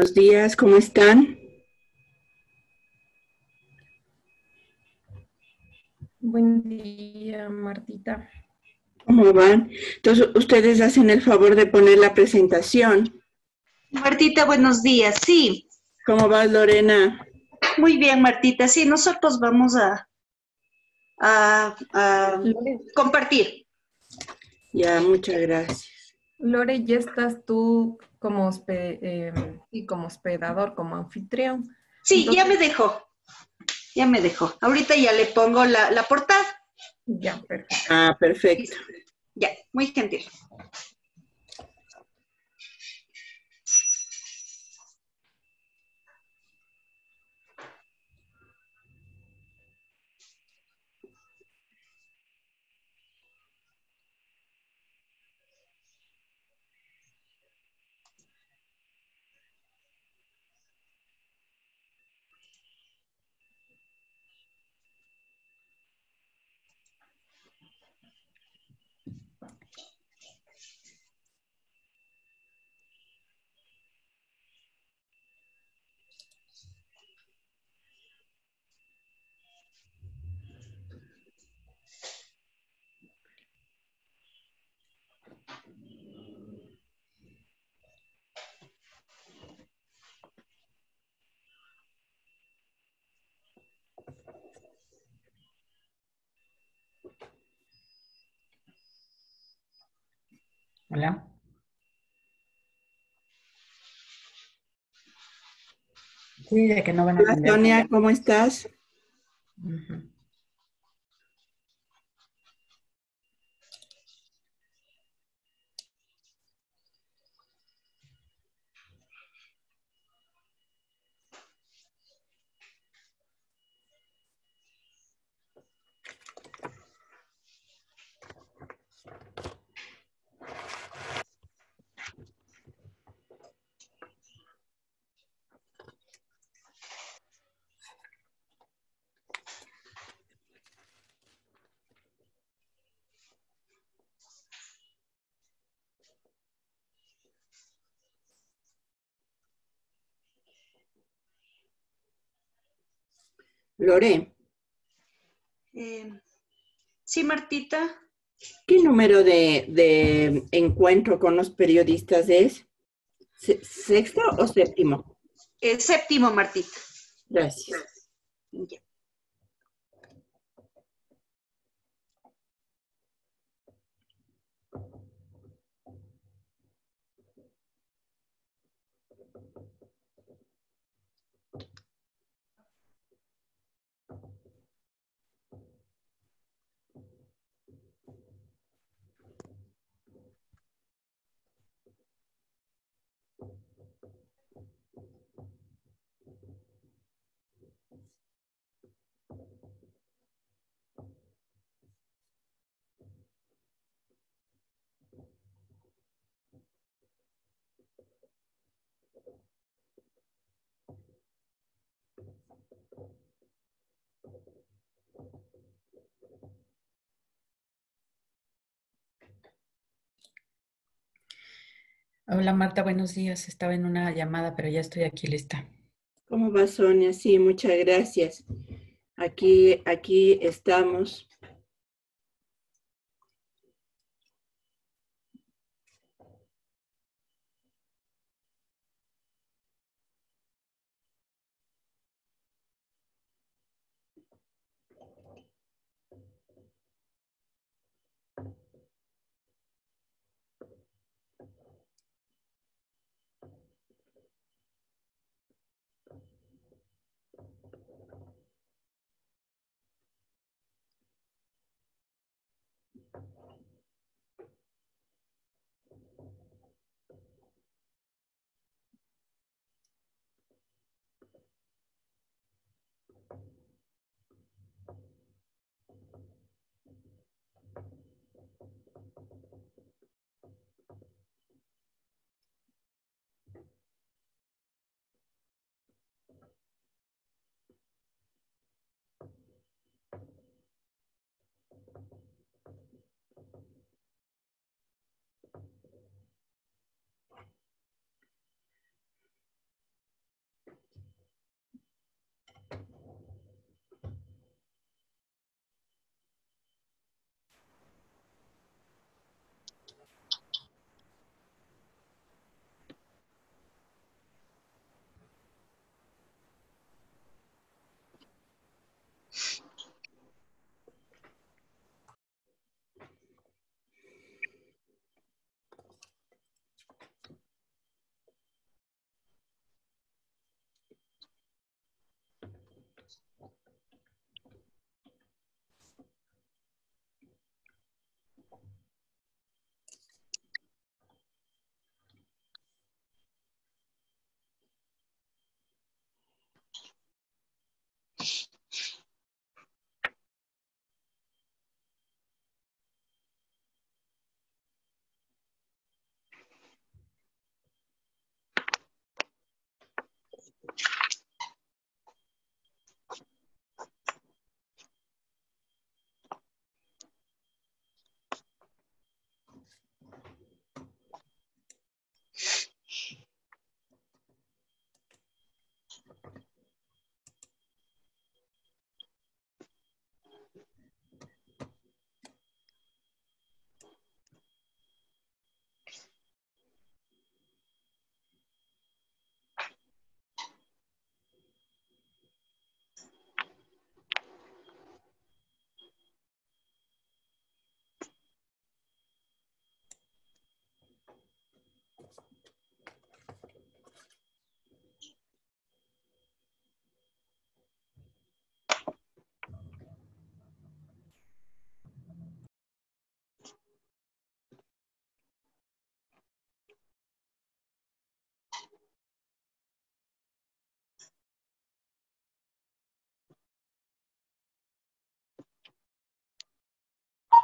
Buenos días, ¿cómo están? Buen día, Martita. ¿Cómo van? Entonces, ustedes hacen el favor de poner la presentación. Martita, buenos días. Sí, ¿Cómo va, Lorena? muy bien, Martita. Sí, nosotros vamos a, a, a Lore, compartir. Ya, muchas gracias. Lore, ya estás tú como, eh, y como hospedador, como anfitrión. Sí, ya me dejó. Ya me dejó. Ahorita ya le pongo la, la portada. Ya, perfecto. Ah, perfecto. Ya, muy gentil. Hola. Sí, de que no van a Hola. Sonia, ¿cómo estás? Ujú. Lore, Eh, sí, Martita. ¿qué número de, de encuentro con los periodistas es? Se- ¿Sexto o séptimo? Eh, séptimo, Martita. Gracias. Ya. Hola Marta, buenos días. Estaba en una llamada, pero ya estoy aquí lista. ¿Cómo va, Sonia? Sí, muchas gracias. Aquí, aquí estamos.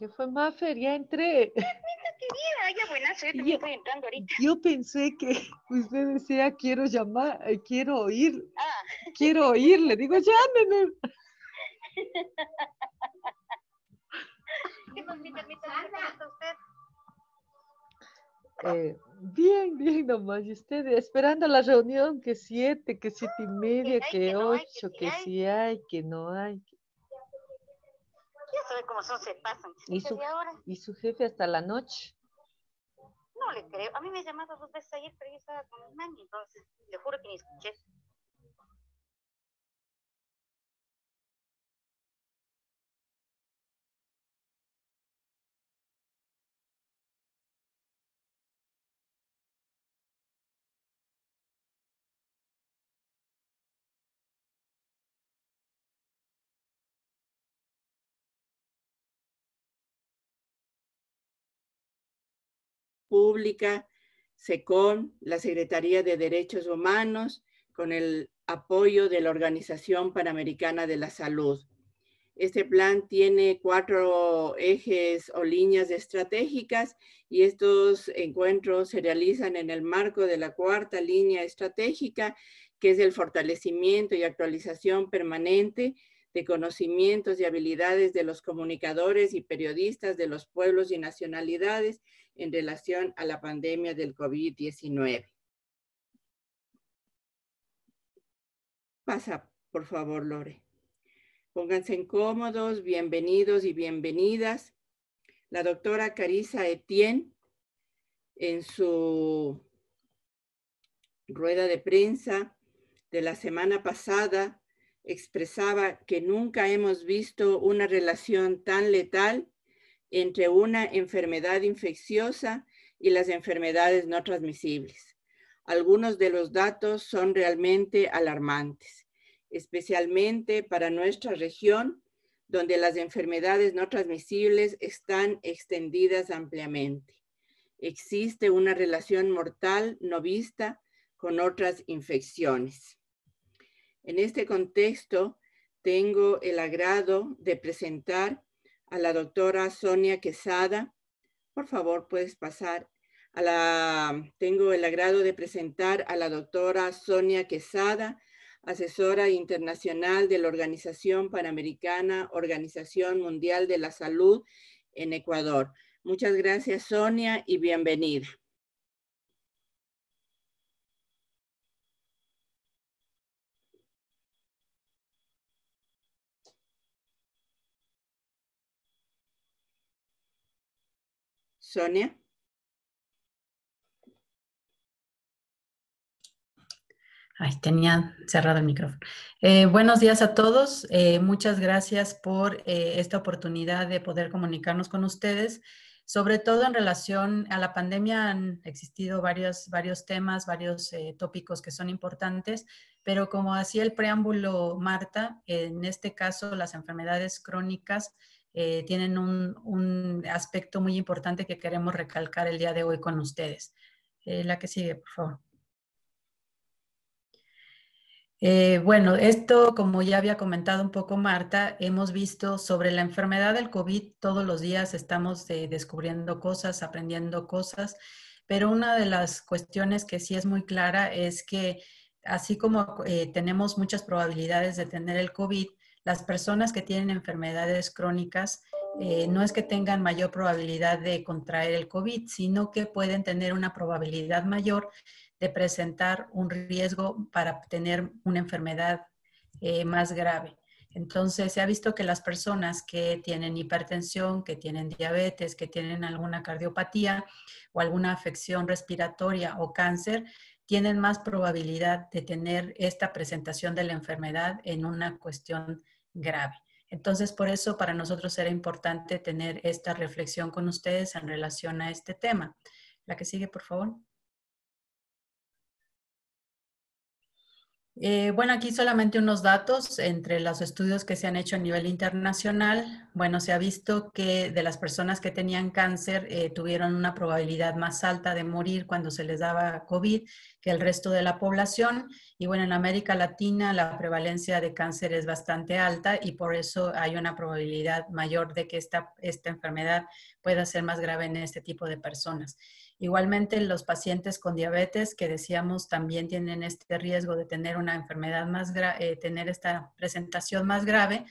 ¿Qué fue, Maffer? Ya entré. Querida, ya buenas, yo Yo- estoy entrando ahorita. Yo pensé que usted decía, quiero llamar, eh, quiero oír, Ah, quiero oírle. Digo, llámeme. ¿qué más, mi permita? ¿Cómo está usted? Eh, bien, bien nomás. Y usted esperando la reunión, que siete, que siete y media, hay, que que no hay, que ocho, sí que hay. sí hay, que no hay. Sabe cómo son, se pasan. ¿Y ¿Y su- ahora? Y su jefe hasta la noche. No le creo. A mí me ha llamado dos veces ayer, pero yo estaba con mi mami, entonces le juro que ni escuché. Pública SECON, la Secretaría de Derechos Humanos, con el apoyo de la Organización Panamericana de la Salud. Este plan tiene cuatro ejes o líneas estratégicas y estos encuentros se realizan en el marco de la cuarta línea estratégica, que es el fortalecimiento y actualización permanente de conocimientos y habilidades de los comunicadores y periodistas de los pueblos y nacionalidades en relación a la pandemia del COVID-19. Pasa, por favor, Lore. Pónganse incómodos, bienvenidos y bienvenidas. La doctora Carisa Etienne, en su rueda de prensa de la semana pasada, expresaba que nunca hemos visto una relación tan letal entre una enfermedad infecciosa y las enfermedades no transmisibles. Algunos de los datos son realmente alarmantes, especialmente para nuestra región, donde las enfermedades no transmisibles están extendidas ampliamente. Existe una relación mortal no vista con otras infecciones. En este contexto, tengo el agrado de presentar a la doctora Sonia Quesada. Por favor, puedes pasar a la, tengo el agrado de presentar a la doctora Sonia Quesada, asesora internacional de la Organización Panamericana, Organización Mundial de la Salud en Ecuador. Muchas gracias, Sonia, y bienvenida. Sonia. Ay, tenía cerrado el micrófono. Eh, buenos días a todos. Eh, muchas gracias por eh, esta oportunidad de poder comunicarnos con ustedes. Sobre todo en relación a la pandemia han existido varios, varios temas, varios tópicos que son importantes, pero como hacía el preámbulo Marta, en este caso las enfermedades crónicas eh, tienen un, aspecto muy importante que queremos recalcar el día de hoy con ustedes. Eh, la que sigue, por favor. Eh, bueno, esto, como ya había comentado un poco Marta, hemos visto sobre la enfermedad del COVID, todos los días estamos descubriendo cosas, aprendiendo cosas, pero una de las cuestiones que sí es muy clara es que así como tenemos muchas probabilidades de tener el COVID, las personas que tienen enfermedades crónicas eh, no es que tengan mayor probabilidad de contraer el COVID, sino que pueden tener una probabilidad mayor de presentar un riesgo para tener una enfermedad eh, más grave. Entonces, se ha visto que las personas que tienen hipertensión, que tienen diabetes, que tienen alguna cardiopatía o alguna afección respiratoria o cáncer, tienen más probabilidad de tener esta presentación de la enfermedad en una cuestión grave. Entonces, por eso para nosotros era importante tener esta reflexión con ustedes en relación a este tema. La que sigue, por favor. Eh, bueno, aquí solamente unos datos entre los estudios que se han hecho a nivel internacional. Bueno, se ha visto que de las personas que tenían cáncer eh, tuvieron una probabilidad más alta de morir cuando se les daba COVID que el resto de la población. Y bueno, en América Latina la prevalencia de cáncer es bastante alta y por eso hay una probabilidad mayor de que esta, esta enfermedad pueda ser más grave en este tipo de personas. Igualmente, los pacientes con diabetes, que decíamos también tienen este riesgo de tener una enfermedad más grave, eh, tener esta presentación más grave,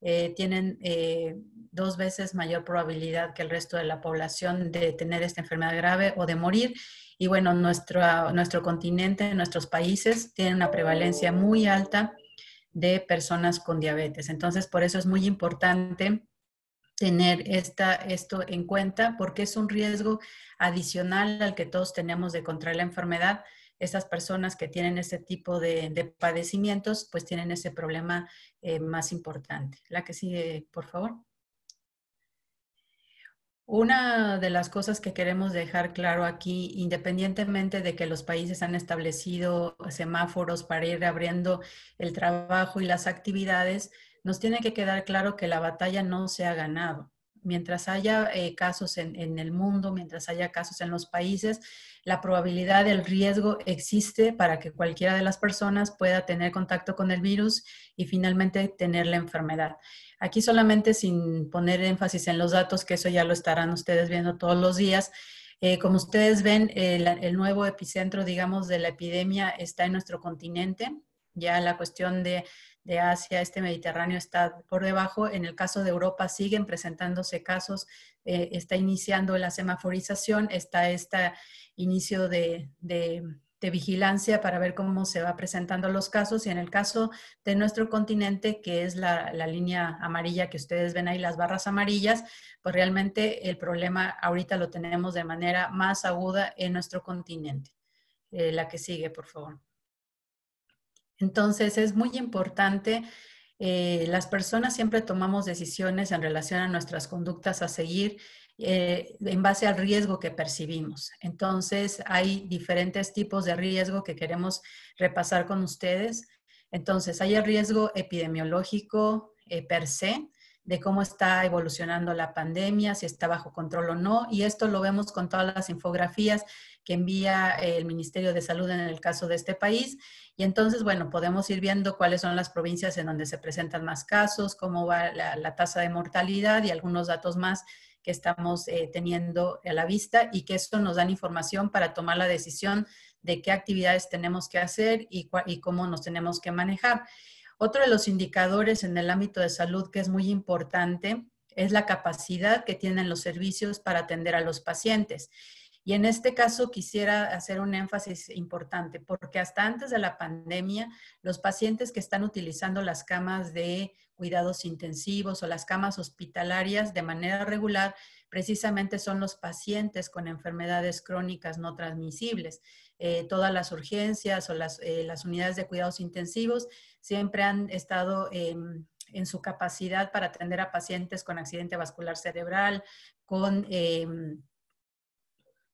eh, tienen eh, dos veces mayor probabilidad que el resto de la población de tener esta enfermedad grave o de morir. Y bueno, nuestro, nuestro continente, nuestros países tienen una prevalencia muy alta de personas con diabetes. Entonces, por eso es muy importante tener esta, esto en cuenta porque es un riesgo adicional al que todos tenemos de contraer la enfermedad. Esas personas que tienen ese tipo de, padecimientos, pues tienen ese problema eh, más importante. La que sigue, por favor. Una de las cosas que queremos dejar claro aquí, independientemente de que los países han establecido semáforos para ir abriendo el trabajo y las actividades, nos tiene que quedar claro que la batalla no se ha ganado. mientras haya eh, casos en, el mundo, mientras haya casos en los países, la probabilidad del riesgo existe para que cualquiera de las personas pueda tener contacto con el virus y finalmente tener la enfermedad. Aquí solamente sin poner énfasis en los datos, que eso ya lo estarán ustedes viendo todos los días, eh, como ustedes ven, el, nuevo epicentro, digamos, de la epidemia está en nuestro continente. Ya la cuestión de, de, Asia, este Mediterráneo está por debajo. En el caso de Europa siguen presentándose casos, eh, está iniciando la semaforización, está este inicio de, de vigilancia para ver cómo se va presentando los casos y en el caso de nuestro continente, que es la, la, línea amarilla que ustedes ven ahí, las barras amarillas, pues realmente el problema ahorita lo tenemos de manera más aguda en nuestro continente. Eh, la que sigue, por favor. Entonces, es muy importante eh, las personas siempre tomamos decisiones en relación a nuestras conductas a seguir eh, en base al riesgo que percibimos. Entonces, hay diferentes tipos de riesgo que queremos repasar con ustedes. Entonces, hay el riesgo epidemiológico eh, per se, de cómo está evolucionando la pandemia, si está bajo control o no, y esto lo vemos con todas las infografías que envía el Ministerio de Salud en el caso de este país. Y entonces, bueno, podemos ir viendo cuáles son las provincias en donde se presentan más casos, cómo va la, tasa de mortalidad y algunos datos más que estamos eh, teniendo a la vista y que esto nos dan información para tomar la decisión de qué actividades tenemos que hacer y, y cómo nos tenemos que manejar. Otro de los indicadores en el ámbito de salud que es muy importante es la capacidad que tienen los servicios para atender a los pacientes. Y en este caso quisiera hacer un énfasis importante, porque hasta antes de la pandemia, los pacientes que están utilizando las camas de cuidados intensivos o las camas hospitalarias de manera regular, precisamente son los pacientes con enfermedades crónicas no transmisibles. Eh, todas las urgencias o las, eh, las, unidades de cuidados intensivos siempre han estado en su capacidad para atender a pacientes con accidente vascular cerebral, con em,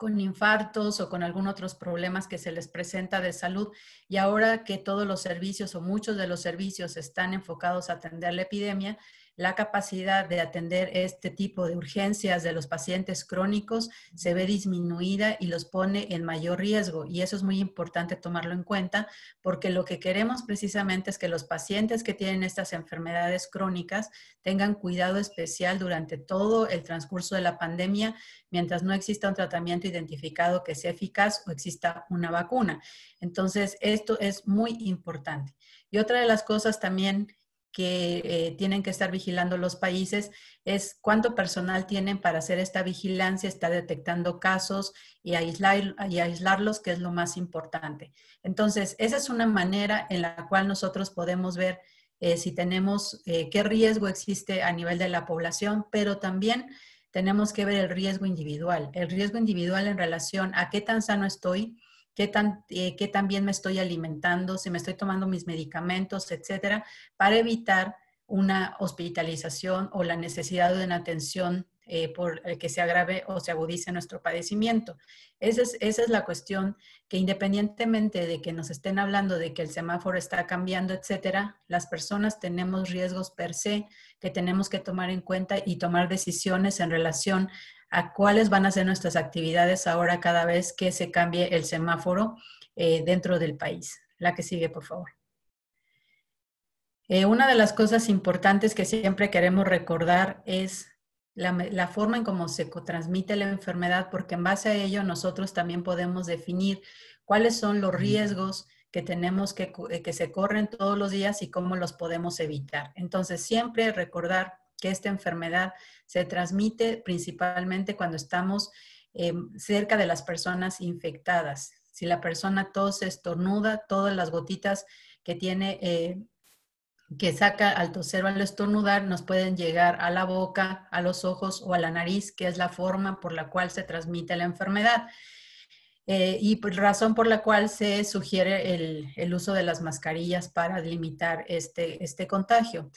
con infartos o con algún otros problemas que se les presenta de salud. Y ahora que todos los servicios o muchos de los servicios están enfocados a atender la epidemia, la capacidad de atender este tipo de urgencias de los pacientes crónicos se ve disminuida y los pone en mayor riesgo. Y eso es muy importante tomarlo en cuenta porque lo que queremos precisamente es que los pacientes que tienen estas enfermedades crónicas tengan cuidado especial durante todo el transcurso de la pandemia mientras no exista un tratamiento identificado que sea eficaz o exista una vacuna. Entonces, esto es muy importante. Y otra de las cosas también que eh, tienen que estar vigilando los países es cuánto personal tienen para hacer esta vigilancia, está detectando casos y, aislar, y aislarlos, que es lo más importante. Entonces, esa es una manera en la cual nosotros podemos ver eh, si tenemos, eh, qué riesgo existe a nivel de la población, pero también tenemos que ver el riesgo individual, el riesgo individual en relación a qué tan sano estoy, qué tan, eh, qué tan me estoy alimentando, si me estoy tomando mis medicamentos, etcétera, para evitar una hospitalización o la necesidad de una atención eh, por el que se agrave o se agudice nuestro padecimiento. Esa es, esa es la cuestión que independientemente de que nos estén hablando de que el semáforo está cambiando, etcétera, las personas tenemos riesgos per se que tenemos que tomar en cuenta y tomar decisiones en relación a cuáles van a ser nuestras actividades ahora cada vez que se cambie el semáforo eh, dentro del país. La que sigue, por favor. Eh, una de las cosas importantes que siempre queremos recordar es la, la, forma en cómo se transmite la enfermedad, porque en base a ello nosotros también podemos definir cuáles son los riesgos que tenemos que, que se corren todos los días y cómo los podemos evitar. Entonces, siempre recordar que esta enfermedad se transmite principalmente cuando estamos eh, cerca de las personas infectadas. Si la persona tose, estornuda, todas las gotitas que tiene, eh, que saca al toser o al estornudar, nos pueden llegar a la boca, a los ojos o a la nariz, que es la forma por la cual se transmite la enfermedad. Eh, y por razón por la cual se sugiere el, el, uso de las mascarillas para limitar este, este contagio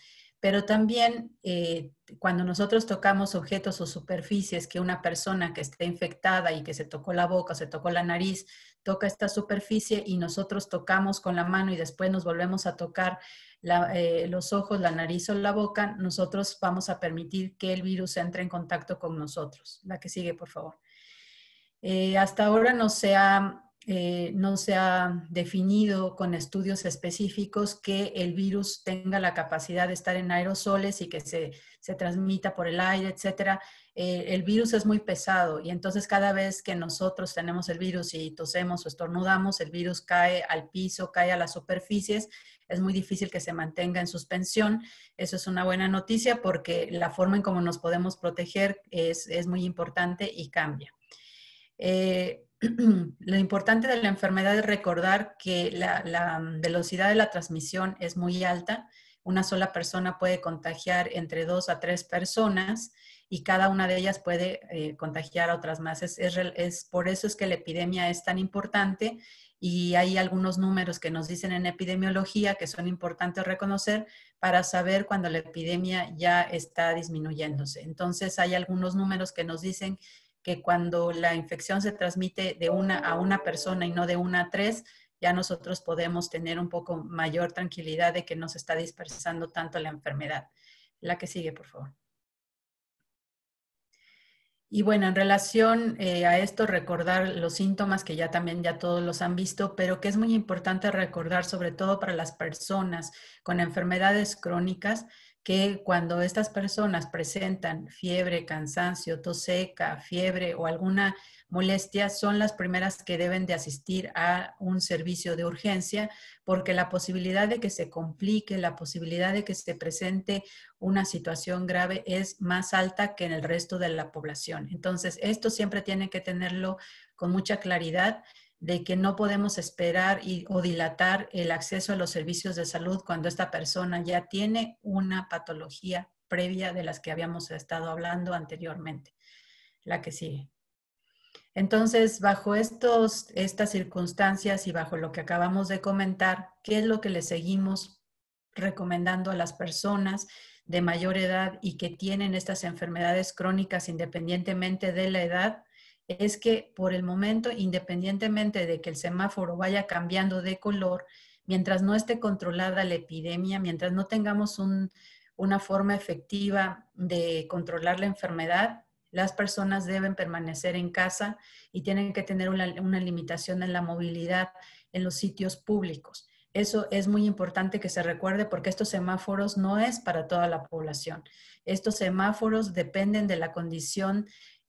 pero también eh, cuando nosotros tocamos objetos o superficies que una persona que está infectada y que se tocó la boca, se tocó la nariz, toca esta superficie y nosotros tocamos con la mano y después nos volvemos a tocar eh, los ojos, la nariz o la boca, nosotros vamos a permitir que el virus entre en contacto con nosotros. La que sigue, por favor. Eh, hasta ahora no se ha eh, no se ha definido con estudios específicos que el virus tenga la capacidad de estar en aerosoles y que se, transmita por el aire, etcétera. Eh, el virus es muy pesado y entonces cada vez que nosotros tenemos el virus y tosemos o estornudamos, el virus cae al piso, cae a las superficies. Es muy difícil que se mantenga en suspensión. Eso es una buena noticia porque la forma en cómo nos podemos proteger es, muy importante y cambia. Eh, lo importante de la enfermedad es recordar que la, velocidad de la transmisión es muy alta. Una sola persona puede contagiar entre dos a tres personas y cada una de ellas puede eh, contagiar a otras más. Es, por eso es que la epidemia es tan importante y hay algunos números que nos dicen en epidemiología que son importantes reconocer para saber cuando la epidemia ya está disminuyéndose. Entonces hay algunos números que nos dicen que cuando la infección se transmite de una a una persona y no de una a tres, ya nosotros podemos tener un poco mayor tranquilidad de que no se está dispersando tanto la enfermedad. La que sigue, por favor. Y bueno, en relación eh, a esto, recordar los síntomas que ya también ya todos los han visto, pero que es muy importante recordar, sobre todo para las personas con enfermedades crónicas, que cuando estas personas presentan fiebre, cansancio, tos seca, fiebre o alguna molestia, son las primeras que deben de asistir a un servicio de urgencia, porque la posibilidad de que se complique, la posibilidad de que se presente una situación grave es más alta que en el resto de la población. Entonces, esto siempre tiene que tenerlo con mucha claridad de que no podemos esperar o dilatar el acceso a los servicios de salud cuando esta persona ya tiene una patología previa de las que habíamos estado hablando anteriormente. La que sigue. Entonces, bajo estos, estas circunstancias y bajo lo que acabamos de comentar, ¿qué es lo que le seguimos recomendando a las personas de mayor edad y que tienen estas enfermedades crónicas independientemente de la edad? Es que por el momento, independientemente de que el semáforo vaya cambiando de color, mientras no esté controlada la epidemia, mientras no tengamos una forma efectiva de controlar la enfermedad, las personas deben permanecer en casa y tienen que tener una, una limitación en la movilidad en los sitios públicos. Eso es muy importante que se recuerde porque estos semáforos no es para toda la población. Estos semáforos dependen de la condición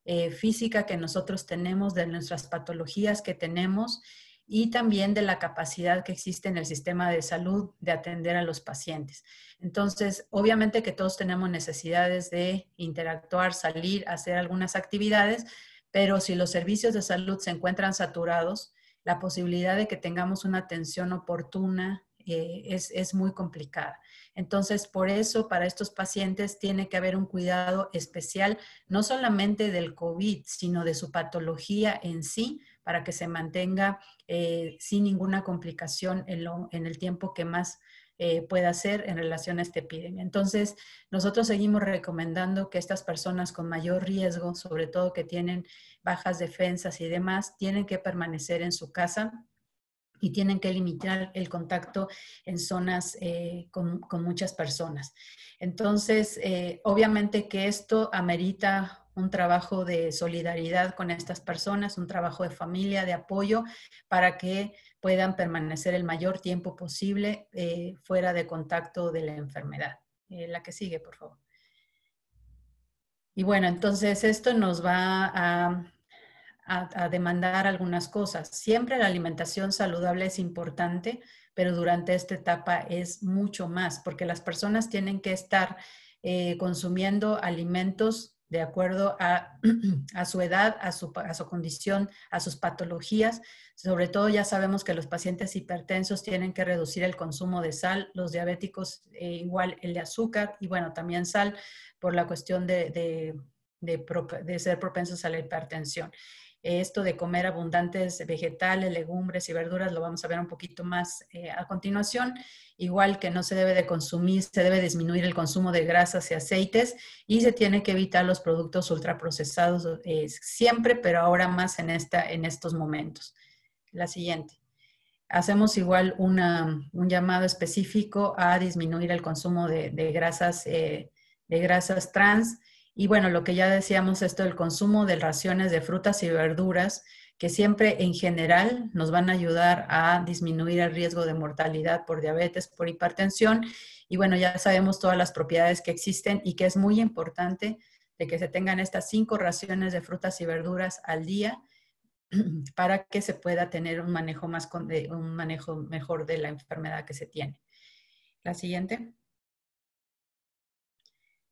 eh, física que nosotros tenemos, de nuestras patologías que tenemos y también de la capacidad que existe en el sistema de salud de atender a los pacientes. Entonces, obviamente que todos tenemos necesidades de interactuar, salir, hacer algunas actividades, pero si los servicios de salud se encuentran saturados, la posibilidad de que tengamos una atención oportuna eh, es, es muy complicada. Entonces, por eso para estos pacientes tiene que haber un cuidado especial, no solamente del COVID, sino de su patología en sí, para que se mantenga eh, sin ninguna complicación en, el tiempo que más eh, pueda ser en relación a esta epidemia. Entonces, nosotros seguimos recomendando que estas personas con mayor riesgo, sobre todo que tienen bajas defensas y demás, tienen que permanecer en su casa y tienen que limitar el contacto en zonas eh, con, muchas personas. Entonces, eh, obviamente que esto amerita un trabajo de solidaridad con estas personas, un trabajo de familia, de apoyo, para que puedan permanecer el mayor tiempo posible eh, fuera de contacto de la enfermedad. la que sigue, por favor. Y bueno, entonces esto nos va a a, demandar algunas cosas. Siempre la alimentación saludable es importante, pero durante esta etapa es mucho más, porque las personas tienen que estar eh, consumiendo alimentos de acuerdo a, su edad, a su, condición, a sus patologías. Sobre todo ya sabemos que los pacientes hipertensos tienen que reducir el consumo de sal, los diabéticos eh, igual el de azúcar y bueno, también sal por la cuestión de, de ser propensos a la hipertensión. Esto de comer abundantes vegetales, legumbres y verduras lo vamos a ver un poquito más eh, a continuación. Igual que no se debe de consumir, se debe disminuir el consumo de grasas y aceites y se tiene que evitar los productos ultraprocesados eh, siempre, pero ahora más en, esta, en estos momentos. La siguiente. hacemos igual un llamado específico a disminuir el consumo de grasas, eh, de grasas trans. Y bueno, lo que ya decíamos, esto del consumo de raciones de frutas y verduras, que siempre en general nos van a ayudar a disminuir el riesgo de mortalidad por diabetes, por hipertensión. Y bueno, ya sabemos todas las propiedades que existen y que es muy importante de que se tengan estas cinco raciones de frutas y verduras al día para que se pueda tener un manejo, más un manejo mejor de la enfermedad que se tiene. La siguiente.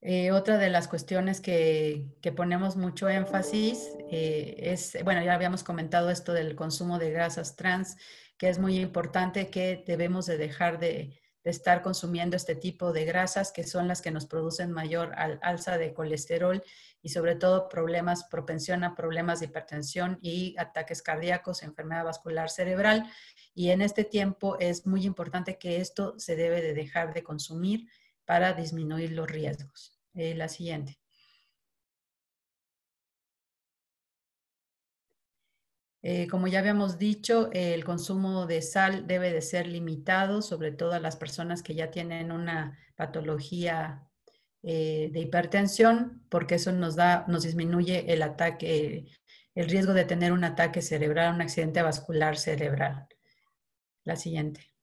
Eh, otra de las cuestiones que, ponemos mucho énfasis eh, es, bueno, ya habíamos comentado esto del consumo de grasas trans, que es muy importante que debemos de dejar de, estar consumiendo este tipo de grasas, que son las que nos producen mayor alza de colesterol y sobre todo problemas, propensión a problemas de hipertensión y ataques cardíacos, enfermedad vascular cerebral. Y en este tiempo es muy importante que esto se debe de dejar de consumir para disminuir los riesgos. Eh, la siguiente. Eh, como ya habíamos dicho, el consumo de sal debe de ser limitado, sobre todo a las personas que ya tienen una patología eh, de hipertensión, porque eso nos da, nos disminuye el ataque, el riesgo de tener un ataque cerebral, un accidente vascular cerebral. La siguiente.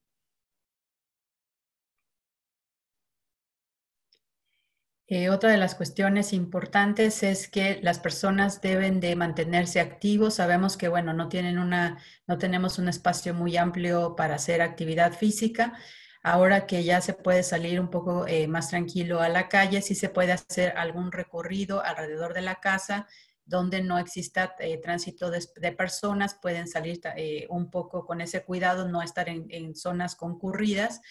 Eh, otra de las cuestiones importantes es que las personas deben de mantenerse activos. Sabemos que, bueno, no, tienen una, no tenemos un espacio muy amplio para hacer actividad física. Ahora que ya se puede salir un poco eh, más tranquilo a la calle, sí se puede hacer algún recorrido alrededor de la casa donde no exista eh, tránsito de, personas, pueden salir un poco con ese cuidado, no estar en, en zonas concurridas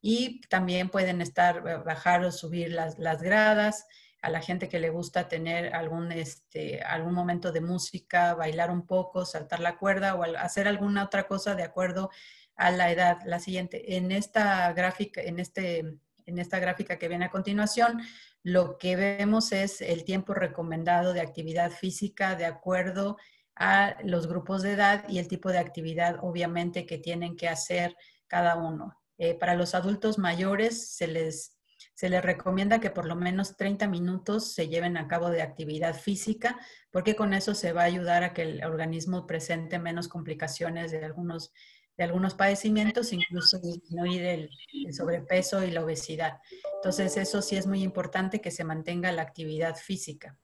y también pueden estar, eh, bajar o subir las, las gradas. A la gente que le gusta tener algún, este, algún momento de música, bailar un poco, saltar la cuerda o hacer alguna otra cosa de acuerdo a la edad. La siguiente, en esta gráfica, en este, en esta gráfica que viene a continuación, lo que vemos es el tiempo recomendado de actividad física de acuerdo a los grupos de edad y el tipo de actividad, obviamente, que tienen que hacer cada uno. Eh, para los adultos mayores se les, se les recomienda que por lo menos 30 minutos se lleven a cabo de actividad física, porque con eso se va a ayudar a que el organismo presente menos complicaciones de algunos, de algunos padecimientos, incluso disminuir el, sobrepeso y la obesidad. Entonces, eso sí es muy importante que se mantenga la actividad física.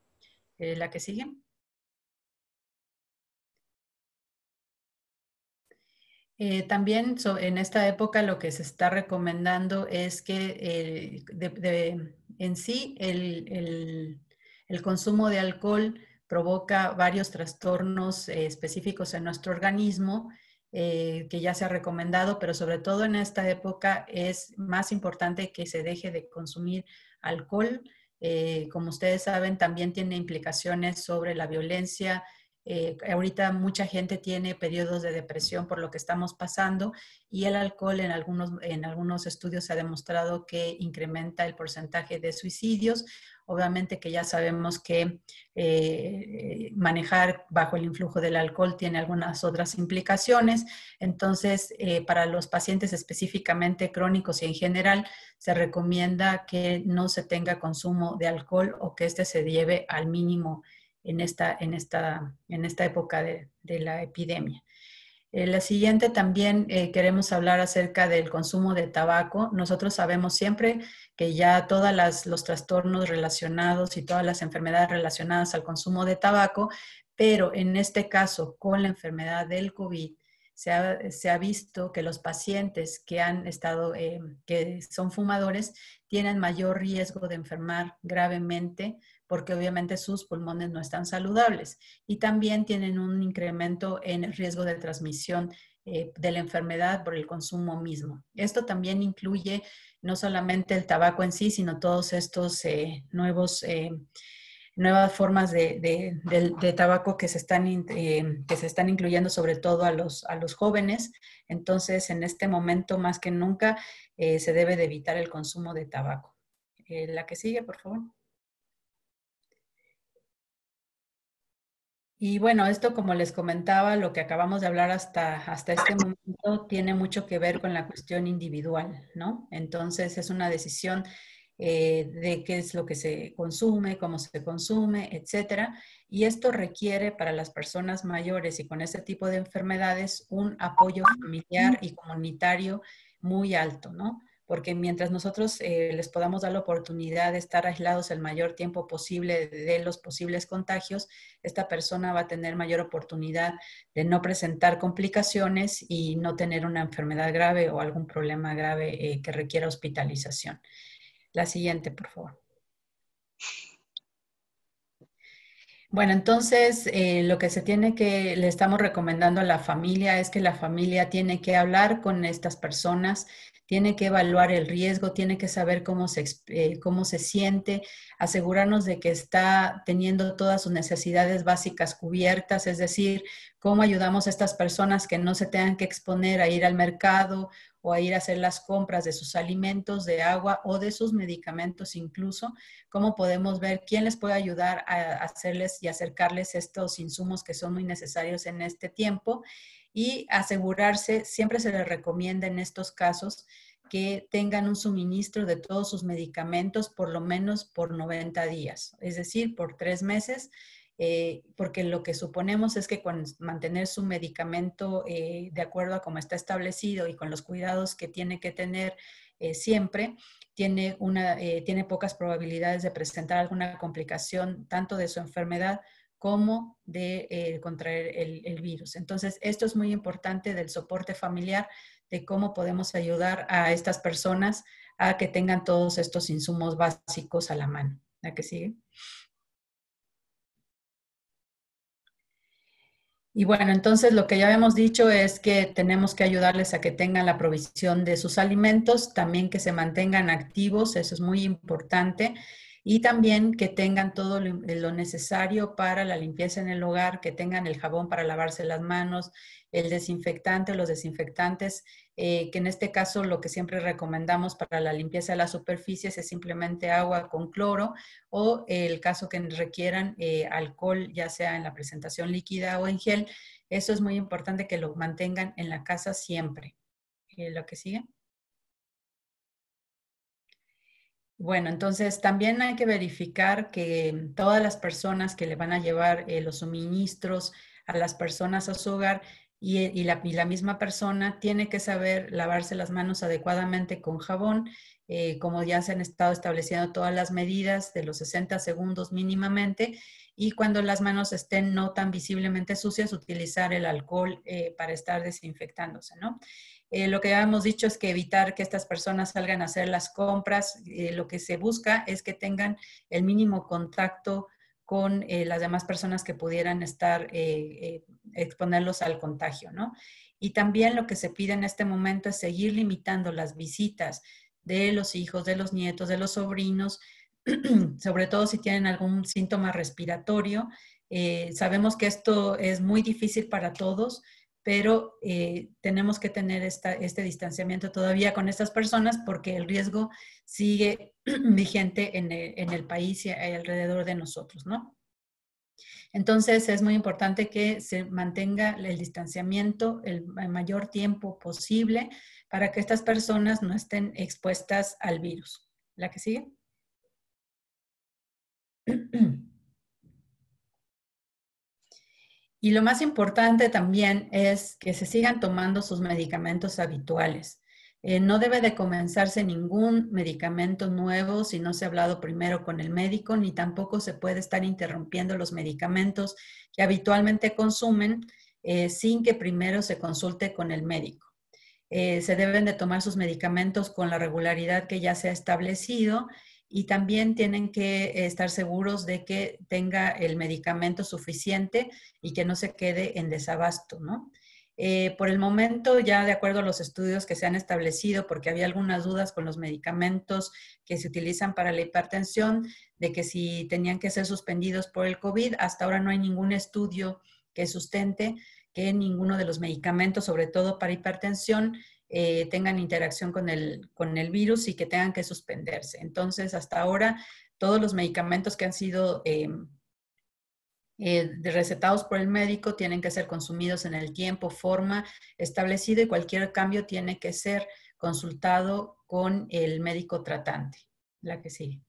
Eh, ¿La que sigue? Eh, también en esta época lo que se está recomendando es que eh, en sí el, consumo de alcohol provoca varios trastornos eh, específicos en nuestro organismo que ya se ha recomendado, pero sobre todo en esta época es más importante que se deje de consumir alcohol. como ustedes saben, también tiene implicaciones sobre la violencia eh, ahorita mucha gente tiene periodos de depresión por lo que estamos pasando y el alcohol en algunos, en algunos estudios se ha demostrado que incrementa el porcentaje de suicidios. Obviamente que ya sabemos que eh, manejar bajo el influjo del alcohol tiene algunas otras implicaciones. Entonces, eh, para los pacientes específicamente crónicos y en general, se recomienda que no se tenga consumo de alcohol o que éste se lleve al mínimo en esta, en esta, en esta época de, la epidemia. Eh, la siguiente también eh, queremos hablar acerca del consumo de tabaco. Nosotros sabemos siempre que ya todos los trastornos relacionados y todas las enfermedades relacionadas al consumo de tabaco, pero en este caso con la enfermedad del COVID, se ha, visto que los pacientes que han estado, eh, que son fumadores, tienen mayor riesgo de enfermar gravemente porque obviamente sus pulmones no están saludables y también tienen un incremento en el riesgo de transmisión eh, de la enfermedad por el consumo mismo. Esto también incluye no solamente el tabaco en sí, sino todos estos eh, nuevos nuevas formas de, tabaco que se, están, eh, que se están incluyendo sobre todo a los, a los jóvenes. Entonces, en este momento, más que nunca, eh, se debe de evitar el consumo de tabaco. Eh, la que sigue, por favor. Y bueno, esto como les comentaba, lo que acabamos de hablar hasta, hasta este momento tiene mucho que ver con la cuestión individual, ¿no? Entonces es una decisión eh, de qué es lo que se consume, cómo se consume, etcétera. Y esto requiere para las personas mayores y con este tipo de enfermedades un apoyo familiar y comunitario muy alto, ¿no? Porque mientras nosotros eh, les podamos dar la oportunidad de estar aislados el mayor tiempo posible de los posibles contagios, esta persona va a tener mayor oportunidad de no presentar complicaciones y no tener una enfermedad grave o algún problema grave eh, que requiera hospitalización. La siguiente, por favor. Bueno, entonces eh, lo que se tiene que, le estamos recomendando a la familia es que la familia tiene que hablar con estas personas, tiene que evaluar el riesgo, tiene que saber cómo se, eh, cómo se siente, asegurarnos de que está teniendo todas sus necesidades básicas cubiertas, es decir, cómo ayudamos a estas personas que no se tengan que exponer a ir al mercado o a ir a hacer las compras de sus alimentos, de agua o de sus medicamentos incluso, cómo podemos ver quién les puede ayudar a hacerles y acercarles estos insumos que son muy necesarios en este tiempo y asegurarse, siempre se les recomienda en estos casos que tengan un suministro de todos sus medicamentos por lo menos por 90 días, es decir, por tres meses, eh, porque lo que suponemos es que con mantener su medicamento eh, de acuerdo a cómo está establecido y con los cuidados que tiene que tener eh, siempre, tiene, una, tiene pocas probabilidades de presentar alguna complicación tanto de su enfermedad como de eh, contraer el, virus. Entonces, esto es muy importante del soporte familiar, de cómo podemos ayudar a estas personas a que tengan todos estos insumos básicos a la mano. ¿La que sigue? Y bueno, entonces lo que ya habíamos dicho es que tenemos que ayudarles a que tengan la provisión de sus alimentos, también que se mantengan activos, eso es muy importante y también que tengan todo lo, necesario para la limpieza en el hogar, que tengan el jabón para lavarse las manos, el desinfectante, los desinfectantes, eh, que en este caso lo que siempre recomendamos para la limpieza de las superficies es simplemente agua con cloro o el caso que requieran eh, alcohol, ya sea en la presentación líquida o en gel. Eso es muy importante que lo mantengan en la casa siempre. Eh, lo que sigue. Bueno, entonces también hay que verificar que todas las personas que le van a llevar eh, los suministros a las personas a su hogar y, la, misma persona tiene que saber lavarse las manos adecuadamente con jabón, eh, como ya se han estado estableciendo todas las medidas de los 60 segundos mínimamente, y cuando las manos estén no tan visiblemente sucias, utilizar el alcohol eh, para estar desinfectándose, ¿no? Eh, lo que ya hemos dicho es que evitar que estas personas salgan a hacer las compras. Eh, lo que se busca es que tengan el mínimo contacto con eh, las demás personas que pudieran estar, exponerlos al contagio, ¿no? Y también lo que se pide en este momento es seguir limitando las visitas de los hijos, de los nietos, de los sobrinos, sobre todo si tienen algún síntoma respiratorio. sabemos que esto es muy difícil para todos, pero eh, tenemos que tener este distanciamiento todavía con estas personas porque el riesgo sigue vigente en el, país y alrededor de nosotros, ¿no? Entonces es muy importante que se mantenga el distanciamiento el mayor tiempo posible para que estas personas no estén expuestas al virus. ¿La que sigue? Y lo más importante también es que se sigan tomando sus medicamentos habituales. Eh, no debe de comenzarse ningún medicamento nuevo si no se ha hablado primero con el médico, ni tampoco se puede estar interrumpiendo los medicamentos que habitualmente consumen eh, sin que primero se consulte con el médico. Eh, se deben de tomar sus medicamentos con la regularidad que ya se ha establecido y también tienen que estar seguros de que tenga el medicamento suficiente y que no se quede en desabasto, ¿no? Eh, por el momento, ya de acuerdo a los estudios que se han establecido, porque había algunas dudas con los medicamentos que se utilizan para la hipertensión, de que si tenían que ser suspendidos por el COVID, hasta ahora no hay ningún estudio que sustente que ninguno de los medicamentos, sobre todo para hipertensión, eh, tengan interacción con el, con el virus y que tengan que suspenderse. Entonces, hasta ahora, todos los medicamentos que han sido em, eh, recetados por el médico tienen que ser consumidos en el tiempo, forma establecido y cualquier cambio tiene que ser consultado con el médico tratante. La que sigue.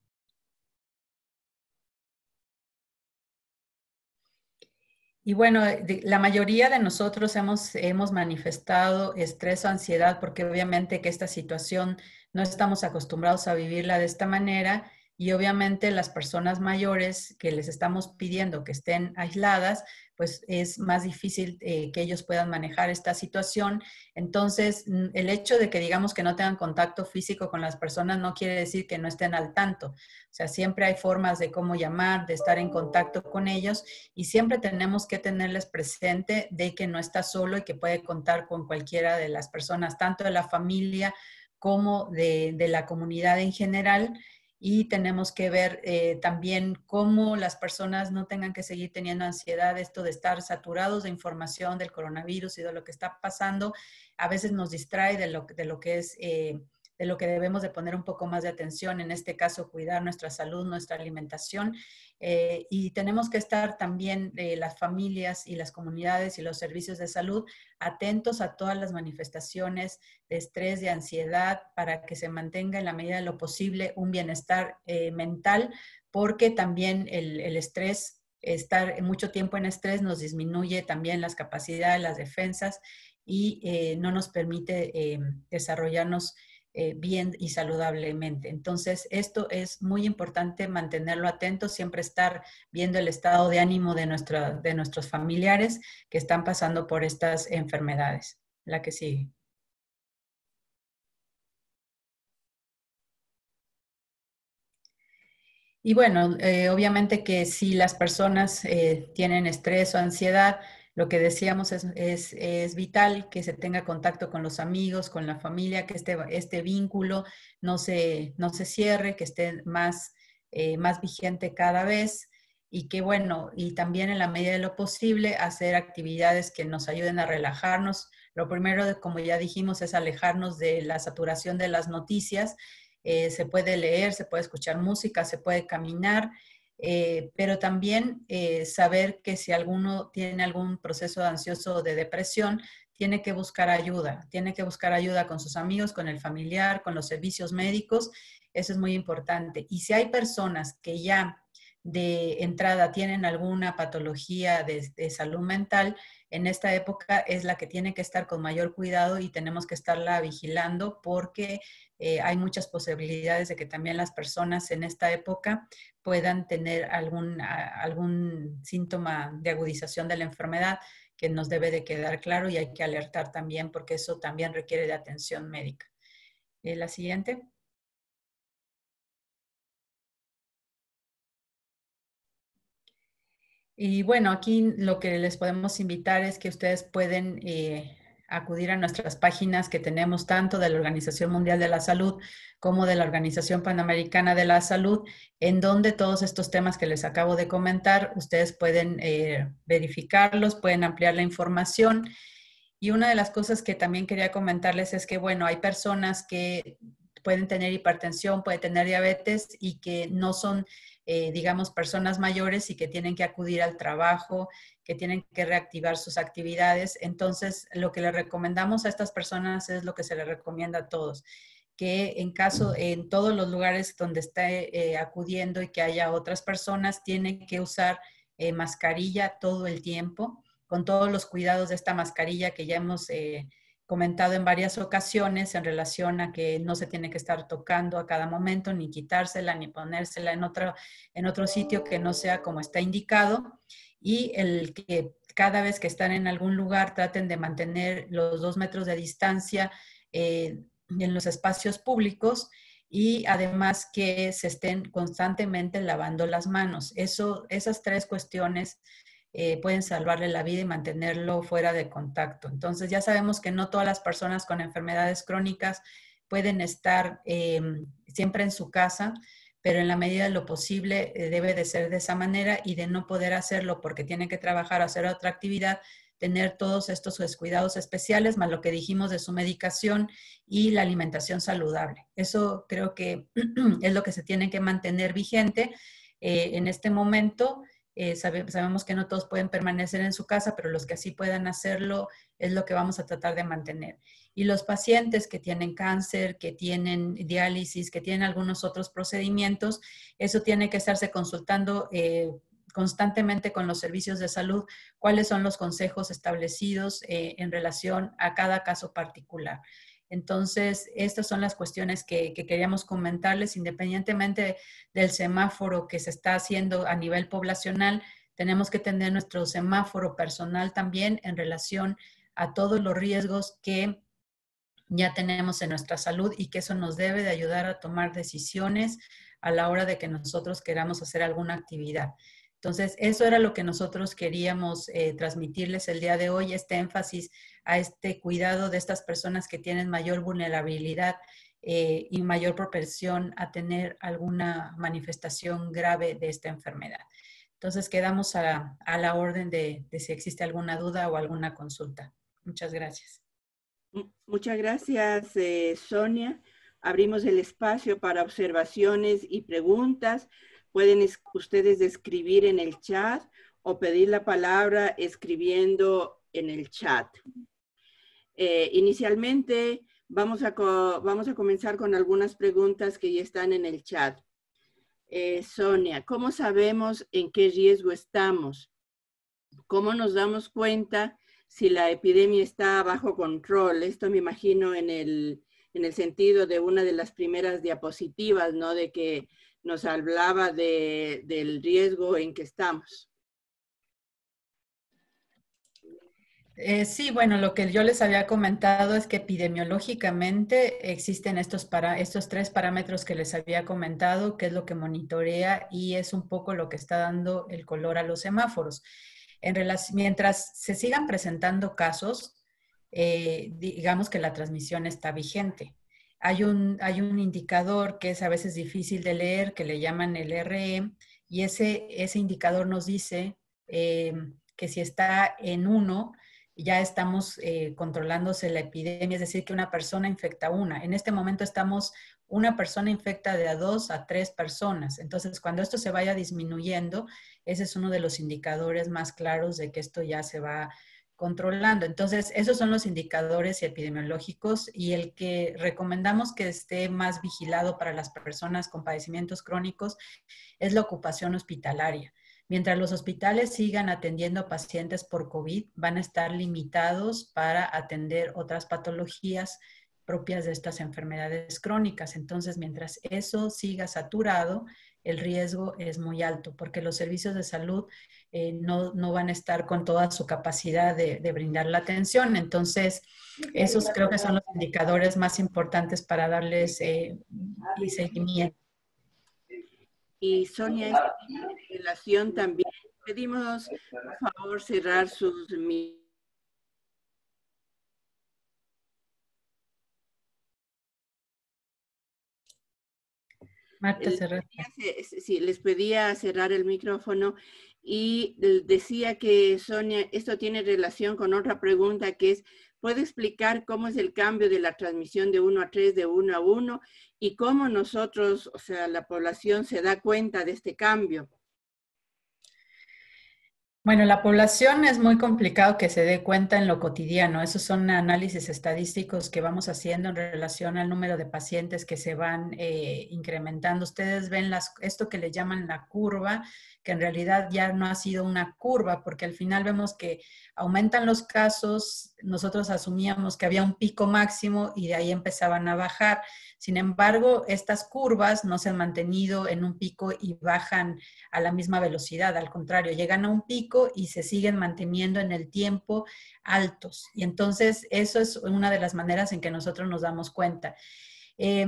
Y bueno, la mayoría de nosotros hemos, hemos manifestado estrés o ansiedad porque obviamente que esta situación no estamos acostumbrados a vivirla de esta manera y obviamente las personas mayores que les estamos pidiendo que estén aisladas, pues es más difícil eh, que ellos puedan manejar esta situación. Entonces, el hecho de que digamos que no tengan contacto físico con las personas no quiere decir que no estén al tanto. O sea, siempre hay formas de cómo llamar, de estar en contacto con ellos y siempre tenemos que tenerles presente de que no está solo y que puede contar con cualquiera de las personas, tanto de la familia como de, de la comunidad en general y tenemos que ver eh, también cómo las personas no tengan que seguir teniendo ansiedad, esto de estar saturados de información del coronavirus y de lo que está pasando, a veces nos distrae de lo, de lo que es... Eh, de lo que debemos de poner un poco más de atención, en este caso cuidar nuestra salud, nuestra alimentación eh, y tenemos que estar también las familias y las comunidades y los servicios de salud atentos a todas las manifestaciones de estrés, de ansiedad, para que se mantenga en la medida de lo posible un bienestar eh, mental, porque también el, el estrés estar mucho tiempo en estrés nos disminuye también las capacidades, las defensas y eh, no nos permite desarrollarnos eh, bien y saludablemente. Entonces, esto es muy importante mantenerlo atento, siempre estar viendo el estado de ánimo de, nuestra, de nuestros familiares que están pasando por estas enfermedades. La que sigue. Y bueno, eh, obviamente que si las personas eh, tienen estrés o ansiedad, lo que decíamos es, es, vital que se tenga contacto con los amigos, con la familia, que este, este vínculo no se, no se cierre, que esté más, eh, más vigente cada vez y que bueno, y también en la medida de lo posible hacer actividades que nos ayuden a relajarnos. Lo primero, como ya dijimos, es alejarnos de la saturación de las noticias. Eh, se puede leer, se puede escuchar música, se puede caminar eh, pero también eh, saber que si alguno tiene algún proceso ansioso o de depresión, tiene que buscar ayuda, tiene que buscar ayuda con sus amigos, con el familiar, con los servicios médicos, eso es muy importante. Y si hay personas que ya de entrada tienen alguna patología de, de salud mental, en esta época es la que tiene que estar con mayor cuidado y tenemos que estarla vigilando porque eh, hay muchas posibilidades de que también las personas en esta época puedan tener algún, algún síntoma de agudización de la enfermedad que nos debe de quedar claro y hay que alertar también porque eso también requiere de atención médica. Eh, la siguiente. Y bueno, aquí lo que les podemos invitar es que ustedes pueden eh, acudir a nuestras páginas que tenemos tanto de la Organización Mundial de la Salud como de la Organización Panamericana de la Salud, en donde todos estos temas que les acabo de comentar, ustedes pueden eh, verificarlos, pueden ampliar la información. Y una de las cosas que también quería comentarles es que, bueno, hay personas que pueden tener hipertensión, pueden tener diabetes y que no son, eh, digamos, personas mayores y que tienen que acudir al trabajo que tienen que reactivar sus actividades. Entonces, lo que le recomendamos a estas personas es lo que se le recomienda a todos, que en caso, en todos los lugares donde esté eh, acudiendo y que haya otras personas, tienen que usar eh, mascarilla todo el tiempo, con todos los cuidados de esta mascarilla que ya hemos eh, comentado en varias ocasiones en relación a que no se tiene que estar tocando a cada momento, ni quitársela, ni ponérsela en otro, en otro sitio que no sea como está indicado y el que cada vez que están en algún lugar traten de mantener los dos metros de distancia eh, en los espacios públicos y además que se estén constantemente lavando las manos. Eso, esas tres cuestiones eh, pueden salvarle la vida y mantenerlo fuera de contacto. Entonces ya sabemos que no todas las personas con enfermedades crónicas pueden estar eh, siempre en su casa, pero en la medida de lo posible eh, debe de ser de esa manera y de no poder hacerlo porque tiene que trabajar o hacer otra actividad, tener todos estos cuidados especiales, más lo que dijimos de su medicación y la alimentación saludable. Eso creo que es lo que se tiene que mantener vigente en este momento Eh, sabemos que no todos pueden permanecer en su casa, pero los que así puedan hacerlo es lo que vamos a tratar de mantener. Y los pacientes que tienen cáncer, que tienen diálisis, que tienen algunos otros procedimientos, eso tiene que estarse consultando eh, constantemente con los servicios de salud cuáles son los consejos establecidos eh, en relación a cada caso particular. Entonces, estas son las cuestiones que, queríamos comentarles, independientemente del semáforo que se está haciendo a nivel poblacional, tenemos que tener nuestro semáforo personal también en relación a todos los riesgos que ya tenemos en nuestra salud y que eso nos debe de ayudar a tomar decisiones a la hora de que nosotros queramos hacer alguna actividad. Entonces, eso era lo que nosotros queríamos eh, transmitirles el día de hoy, este énfasis a este cuidado de estas personas que tienen mayor vulnerabilidad eh, y mayor propensión a tener alguna manifestación grave de esta enfermedad. Entonces, quedamos a, la orden de, si existe alguna duda o alguna consulta. Muchas gracias. Muchas gracias, eh, Sonia. Abrimos el espacio para observaciones y preguntas. Pueden ustedes escribir en el chat o pedir la palabra escribiendo en el chat. Eh, inicialmente vamos a, vamos a comenzar con algunas preguntas que ya están en el chat. Eh, Sonia, ¿cómo sabemos en qué riesgo estamos? ¿Cómo nos damos cuenta si la epidemia está bajo control? Esto me imagino en el, en el sentido de una de las primeras diapositivas, ¿no? De que nos hablaba de, del riesgo en que estamos. Eh, sí, bueno, lo que yo les había comentado es que epidemiológicamente existen estos, estos tres parámetros que les había comentado, que es lo que monitorea y es un poco lo que está dando el color a los semáforos. En mientras se sigan presentando casos, eh, digamos que la transmisión está vigente. Hay un, hay un indicador que es a veces difícil de leer, que le llaman el RE, y ese, ese indicador nos dice eh, que si está en uno, ya estamos eh, controlándose la epidemia, es decir, que una persona infecta una. En este momento estamos, una persona infecta de a dos a tres personas. Entonces, cuando esto se vaya disminuyendo, ese es uno de los indicadores más claros de que esto ya se va controlando. Entonces, esos son los indicadores epidemiológicos y el que recomendamos que esté más vigilado para las personas con padecimientos crónicos es la ocupación hospitalaria. Mientras los hospitales sigan atendiendo pacientes por COVID, van a estar limitados para atender otras patologías propias de estas enfermedades crónicas. Entonces, mientras eso siga saturado, el riesgo es muy alto porque los servicios de salud eh, no, van a estar con toda su capacidad de, brindar la atención. Entonces, esos creo que son los indicadores más importantes para darles eh, seguimiento. Y Sonia, esta relación también, pedimos por favor cerrar sus Marta, Sí, les pedía cerrar el micrófono y decía que Sonia, esto tiene relación con otra pregunta que es, ¿puede explicar cómo es el cambio de la transmisión de 1 a 3, de 1 a 1 y cómo nosotros, o sea, la población se da cuenta de este cambio? Bueno, la población es muy complicado que se dé cuenta en lo cotidiano. Esos son análisis estadísticos que vamos haciendo en relación al número de pacientes que se van eh, incrementando. Ustedes ven las, esto que le llaman la curva, que en realidad ya no ha sido una curva, porque al final vemos que aumentan los casos, nosotros asumíamos que había un pico máximo y de ahí empezaban a bajar. Sin embargo, estas curvas no se han mantenido en un pico y bajan a la misma velocidad. Al contrario, llegan a un pico y se siguen manteniendo en el tiempo altos. Y entonces eso es una de las maneras en que nosotros nos damos cuenta. Eh,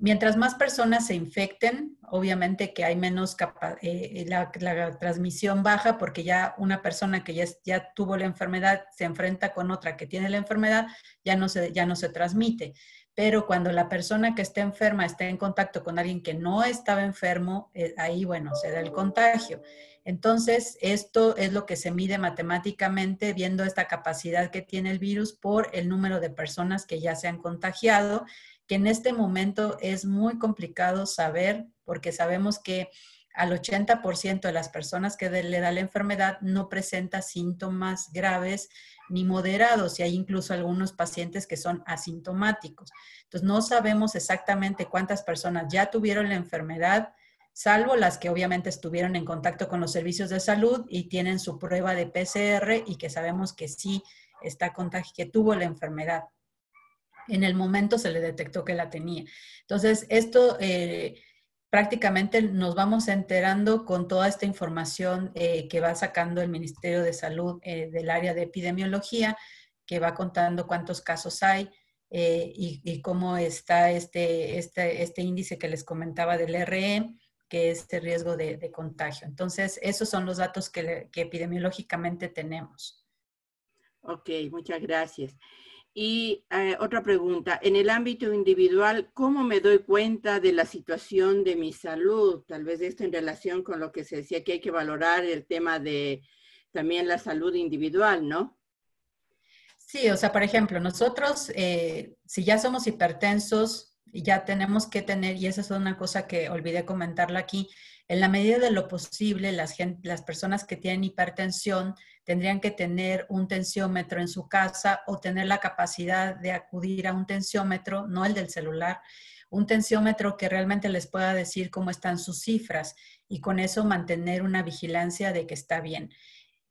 mientras más personas se infecten, obviamente que hay menos eh, la, transmisión baja porque ya una persona que ya, ya, tuvo la enfermedad se enfrenta con otra que tiene la enfermedad, ya no se, ya no se transmite pero cuando la persona que está enferma está en contacto con alguien que no estaba enfermo, eh, ahí, bueno, se da el contagio. Entonces, esto es lo que se mide matemáticamente viendo esta capacidad que tiene el virus por el número de personas que ya se han contagiado, que en este momento es muy complicado saber porque sabemos que al 80% de las personas que le da la enfermedad no presenta síntomas graves ni moderados y hay incluso algunos pacientes que son asintomáticos. Entonces, no sabemos exactamente cuántas personas ya tuvieron la enfermedad, salvo las que obviamente estuvieron en contacto con los servicios de salud y tienen su prueba de PCR y que sabemos que sí está contagio, que tuvo la enfermedad. En el momento se le detectó que la tenía. Entonces, esto eh, prácticamente nos vamos enterando con toda esta información eh, que va sacando el Ministerio de Salud eh, del área de epidemiología, que va contando cuántos casos hay y, cómo está este, este, este, índice que les comentaba del RE, que es el riesgo de, contagio. Entonces, esos son los datos que epidemiológicamente tenemos. Ok, muchas gracias. Y eh, otra pregunta, en el ámbito individual, ¿cómo me doy cuenta de la situación de mi salud? Tal vez esto en relación con lo que se decía que hay que valorar el tema de también la salud individual, ¿no? Sí, o sea, por ejemplo, nosotros, eh, si ya somos hipertensos, ya tenemos que tener, y esa es una cosa que olvidé comentarla aquí, en la medida de lo posible, las, las personas que tienen hipertensión tendrían que tener un tensiómetro en su casa o tener la capacidad de acudir a un tensiómetro, no el del celular, un tensiómetro que realmente les pueda decir cómo están sus cifras y con eso mantener una vigilancia de que está bien.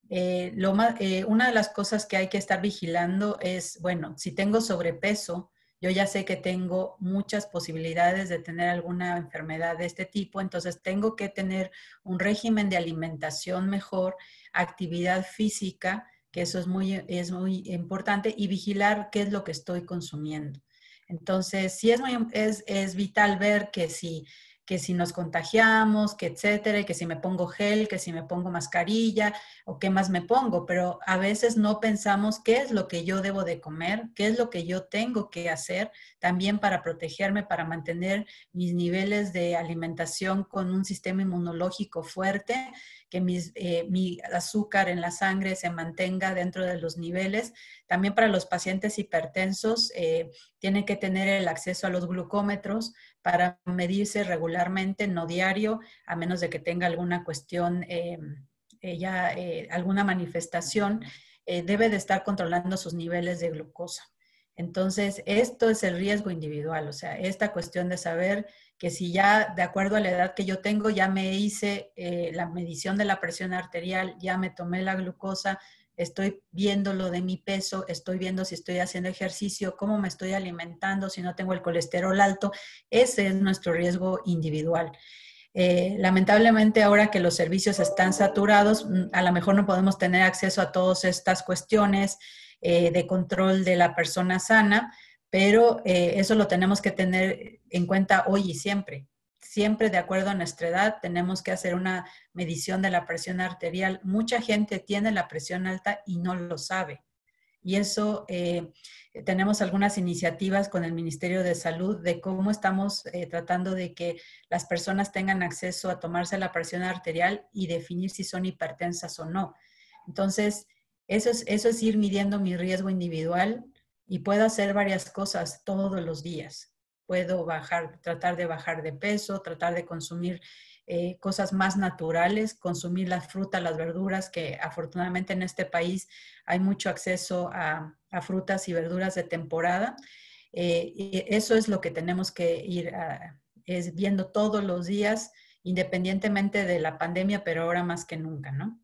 Eh, lo eh, una de las cosas que hay que estar vigilando es, bueno, si tengo sobrepeso, yo ya sé que tengo muchas posibilidades de tener alguna enfermedad de este tipo, entonces tengo que tener un régimen de alimentación mejor, actividad física, que eso es muy, es muy importante, y vigilar qué es lo que estoy consumiendo. Entonces, sí es, muy, es, es vital ver que si que si nos contagiamos, que etcétera, que si me pongo gel, que si me pongo mascarilla o qué más me pongo, pero a veces no pensamos qué es lo que yo debo de comer, qué es lo que yo tengo que hacer también para protegerme, para mantener mis niveles de alimentación con un sistema inmunológico fuerte, que eh, mi azúcar en la sangre se mantenga dentro de los niveles. También para los pacientes hipertensos, eh, tienen que tener el acceso a los glucómetros para medirse regularmente, no diario, a menos de que tenga alguna cuestión, eh, ya eh, alguna manifestación, eh, debe de estar controlando sus niveles de glucosa. Entonces, esto es el riesgo individual, o sea, esta cuestión de saber que si ya de acuerdo a la edad que yo tengo, ya me hice la medición de la presión arterial, ya me tomé la glucosa, estoy viendo lo de mi peso, estoy viendo si estoy haciendo ejercicio, cómo me estoy alimentando, si no tengo el colesterol alto. Ese es nuestro riesgo individual. Eh, lamentablemente ahora que los servicios están saturados, mm, a lo mejor no podemos tener acceso a todas estas cuestiones eh, de control de la persona sana, pero eh, eso lo tenemos que tener en cuenta hoy y siempre siempre de acuerdo a nuestra edad tenemos que hacer una medición de la presión arterial. Mucha gente tiene la presión alta y no lo sabe. Y eso, eh, tenemos algunas iniciativas con el Ministerio de Salud de cómo estamos eh, tratando de que las personas tengan acceso a tomarse la presión arterial y definir si son hipertensas o no. Entonces, eso es, eso es ir midiendo mi riesgo individual y puedo hacer varias cosas todos los días puedo bajar, tratar de bajar de peso, tratar de consumir eh, cosas más naturales, consumir las frutas, las verduras, que afortunadamente en este país hay mucho acceso a, frutas y verduras de temporada. Eh, eso es lo que tenemos que ir es viendo todos los días, independientemente de la pandemia, pero ahora más que nunca, ¿no?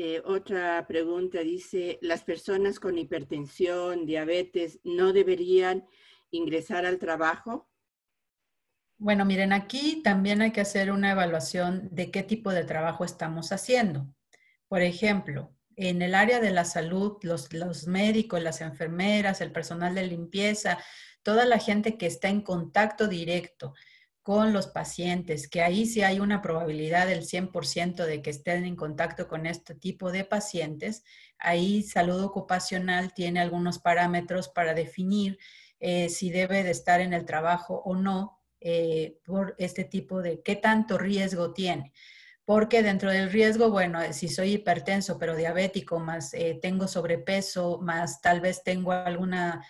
Eh, otra pregunta dice, ¿las personas con hipertensión, diabetes, no deberían ingresar al trabajo? Bueno, miren, aquí también hay que hacer una evaluación de qué tipo de trabajo estamos haciendo. Por ejemplo, en el área de la salud, los, los médicos, las enfermeras, el personal de limpieza, toda la gente que está en contacto directo con los pacientes, que ahí sí hay una probabilidad del 100% de que estén en contacto con este tipo de pacientes, ahí salud ocupacional tiene algunos parámetros para definir eh, si debe de estar en el trabajo o no eh, por este tipo de qué tanto riesgo tiene. Porque dentro del riesgo, bueno, si soy hipertenso pero diabético, más eh, tengo sobrepeso, más tal vez tengo alguna,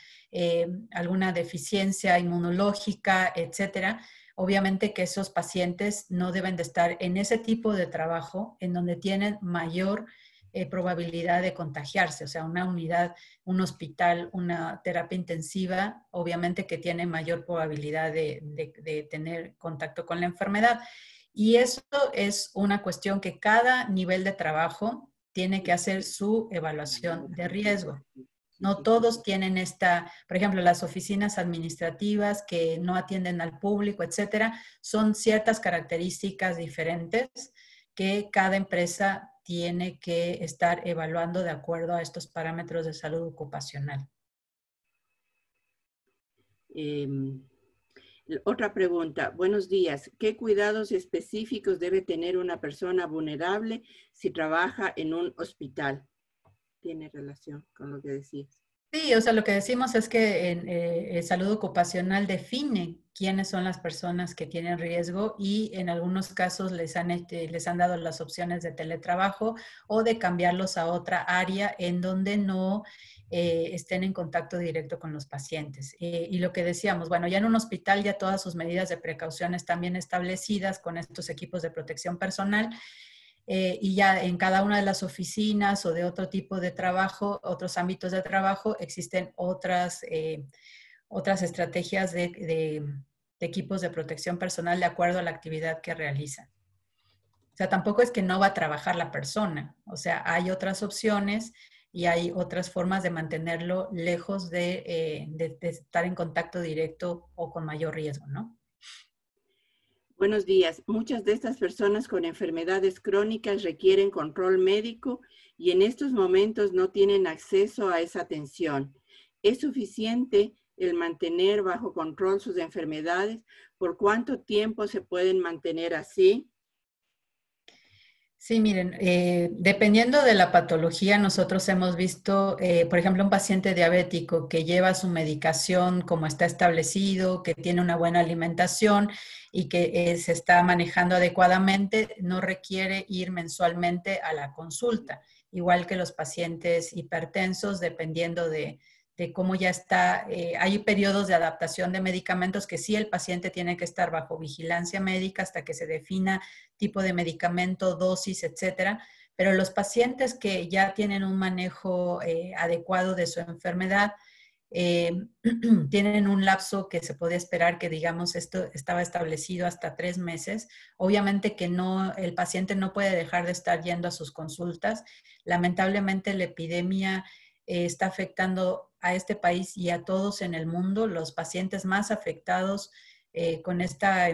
alguna deficiencia inmunológica, etcétera, obviamente que esos pacientes no deben de estar en ese tipo de trabajo en donde tienen mayor eh, probabilidad de contagiarse, o sea, una unidad, un hospital, una terapia intensiva, obviamente que tiene mayor probabilidad de, de tener contacto con la enfermedad. Y eso es una cuestión que cada nivel de trabajo tiene que hacer su evaluación de riesgo. No todos tienen esta, por ejemplo, las oficinas administrativas que no atienden al público, etcétera, son ciertas características diferentes que cada empresa tiene que estar evaluando de acuerdo a estos parámetros de salud ocupacional. Em, otra pregunta. Buenos días. ¿Qué cuidados específicos debe tener una persona vulnerable si trabaja en un hospital? Tiene relación con lo que decías. Sí, o sea, lo que decimos es que en, eh, salud ocupacional define quiénes son las personas que tienen riesgo y en algunos casos les han, les han dado las opciones de teletrabajo o de cambiarlos a otra área en donde no eh, estén en contacto directo con los pacientes. Eh, y lo que decíamos, bueno, ya en un hospital ya todas sus medidas de precaución están bien establecidas con estos equipos de protección personal. Eh, y ya en cada una de las oficinas o de otro tipo de trabajo, otros ámbitos de trabajo, existen otras, otras estrategias de, equipos de protección personal de acuerdo a la actividad que realizan. O sea, tampoco es que no va a trabajar la persona, o sea, hay otras opciones y hay otras formas de mantenerlo lejos eh, de, estar en contacto directo o con mayor riesgo, ¿no? Buenos días. Muchas de estas personas con enfermedades crónicas requieren control médico y en estos momentos no tienen acceso a esa atención. ¿Es suficiente el mantener bajo control sus enfermedades? ¿Por cuánto tiempo se pueden mantener así? Sí, miren, eh, dependiendo de la patología, nosotros hemos visto, eh, por ejemplo, un paciente diabético que lleva su medicación como está establecido, que tiene una buena alimentación y que eh, se está manejando adecuadamente, no requiere ir mensualmente a la consulta, igual que los pacientes hipertensos, dependiendo de, de cómo ya está, eh, hay periodos de adaptación de medicamentos que sí el paciente tiene que estar bajo vigilancia médica hasta que se defina tipo de medicamento, dosis, etcétera. Pero los pacientes que ya tienen un manejo eh, adecuado de su enfermedad, eh, tienen un lapso que se puede esperar que, digamos, esto estaba establecido hasta tres meses. Obviamente que no, el paciente no puede dejar de estar yendo a sus consultas. Lamentablemente la epidemia está afectando a este país y a todos en el mundo. Los pacientes más afectados eh, con, esta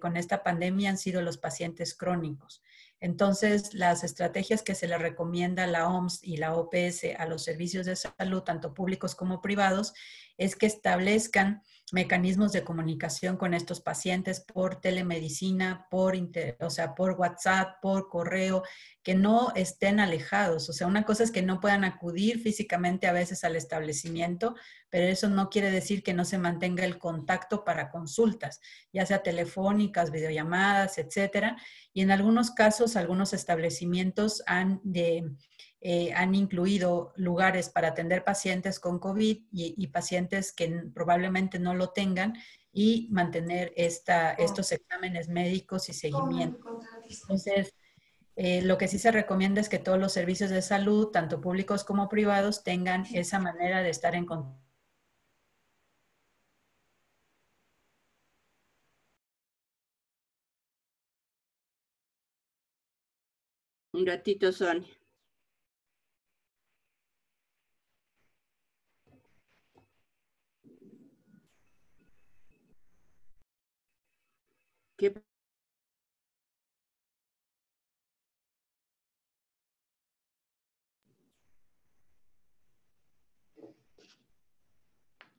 con esta pandemia han sido los pacientes crónicos. Entonces, las estrategias que se le recomienda la OMS y la OPS a los servicios de salud, tanto públicos como privados, es que establezcan mecanismos de comunicación con estos pacientes por telemedicina, por, o sea, por WhatsApp, por correo, que no estén alejados. O sea, una cosa es que no puedan acudir físicamente a veces al establecimiento, pero eso no quiere decir que no se mantenga el contacto para consultas, ya sea telefónicas, videollamadas, etcétera. Y en algunos casos, algunos establecimientos han de eh, han incluido lugares para atender pacientes con COVID y, pacientes que probablemente no lo tengan y mantener esta, estos exámenes médicos y seguimiento. Entonces, eh, lo que sí se recomienda es que todos los servicios de salud, tanto públicos como privados, tengan esa manera de estar en contacto. Un ratito, Sonia.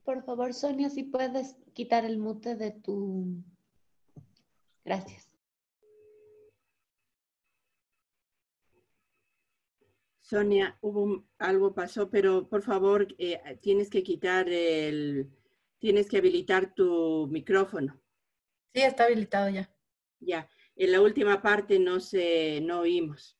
Por favor, Sonia, si puedes quitar el mute de tu... Gracias. Sonia, hubo algo pasó, pero por favor, eh, tienes que quitar el, tienes que habilitar tu micrófono. Sí, está habilitado ya. Ya, en la última parte no se, no oímos.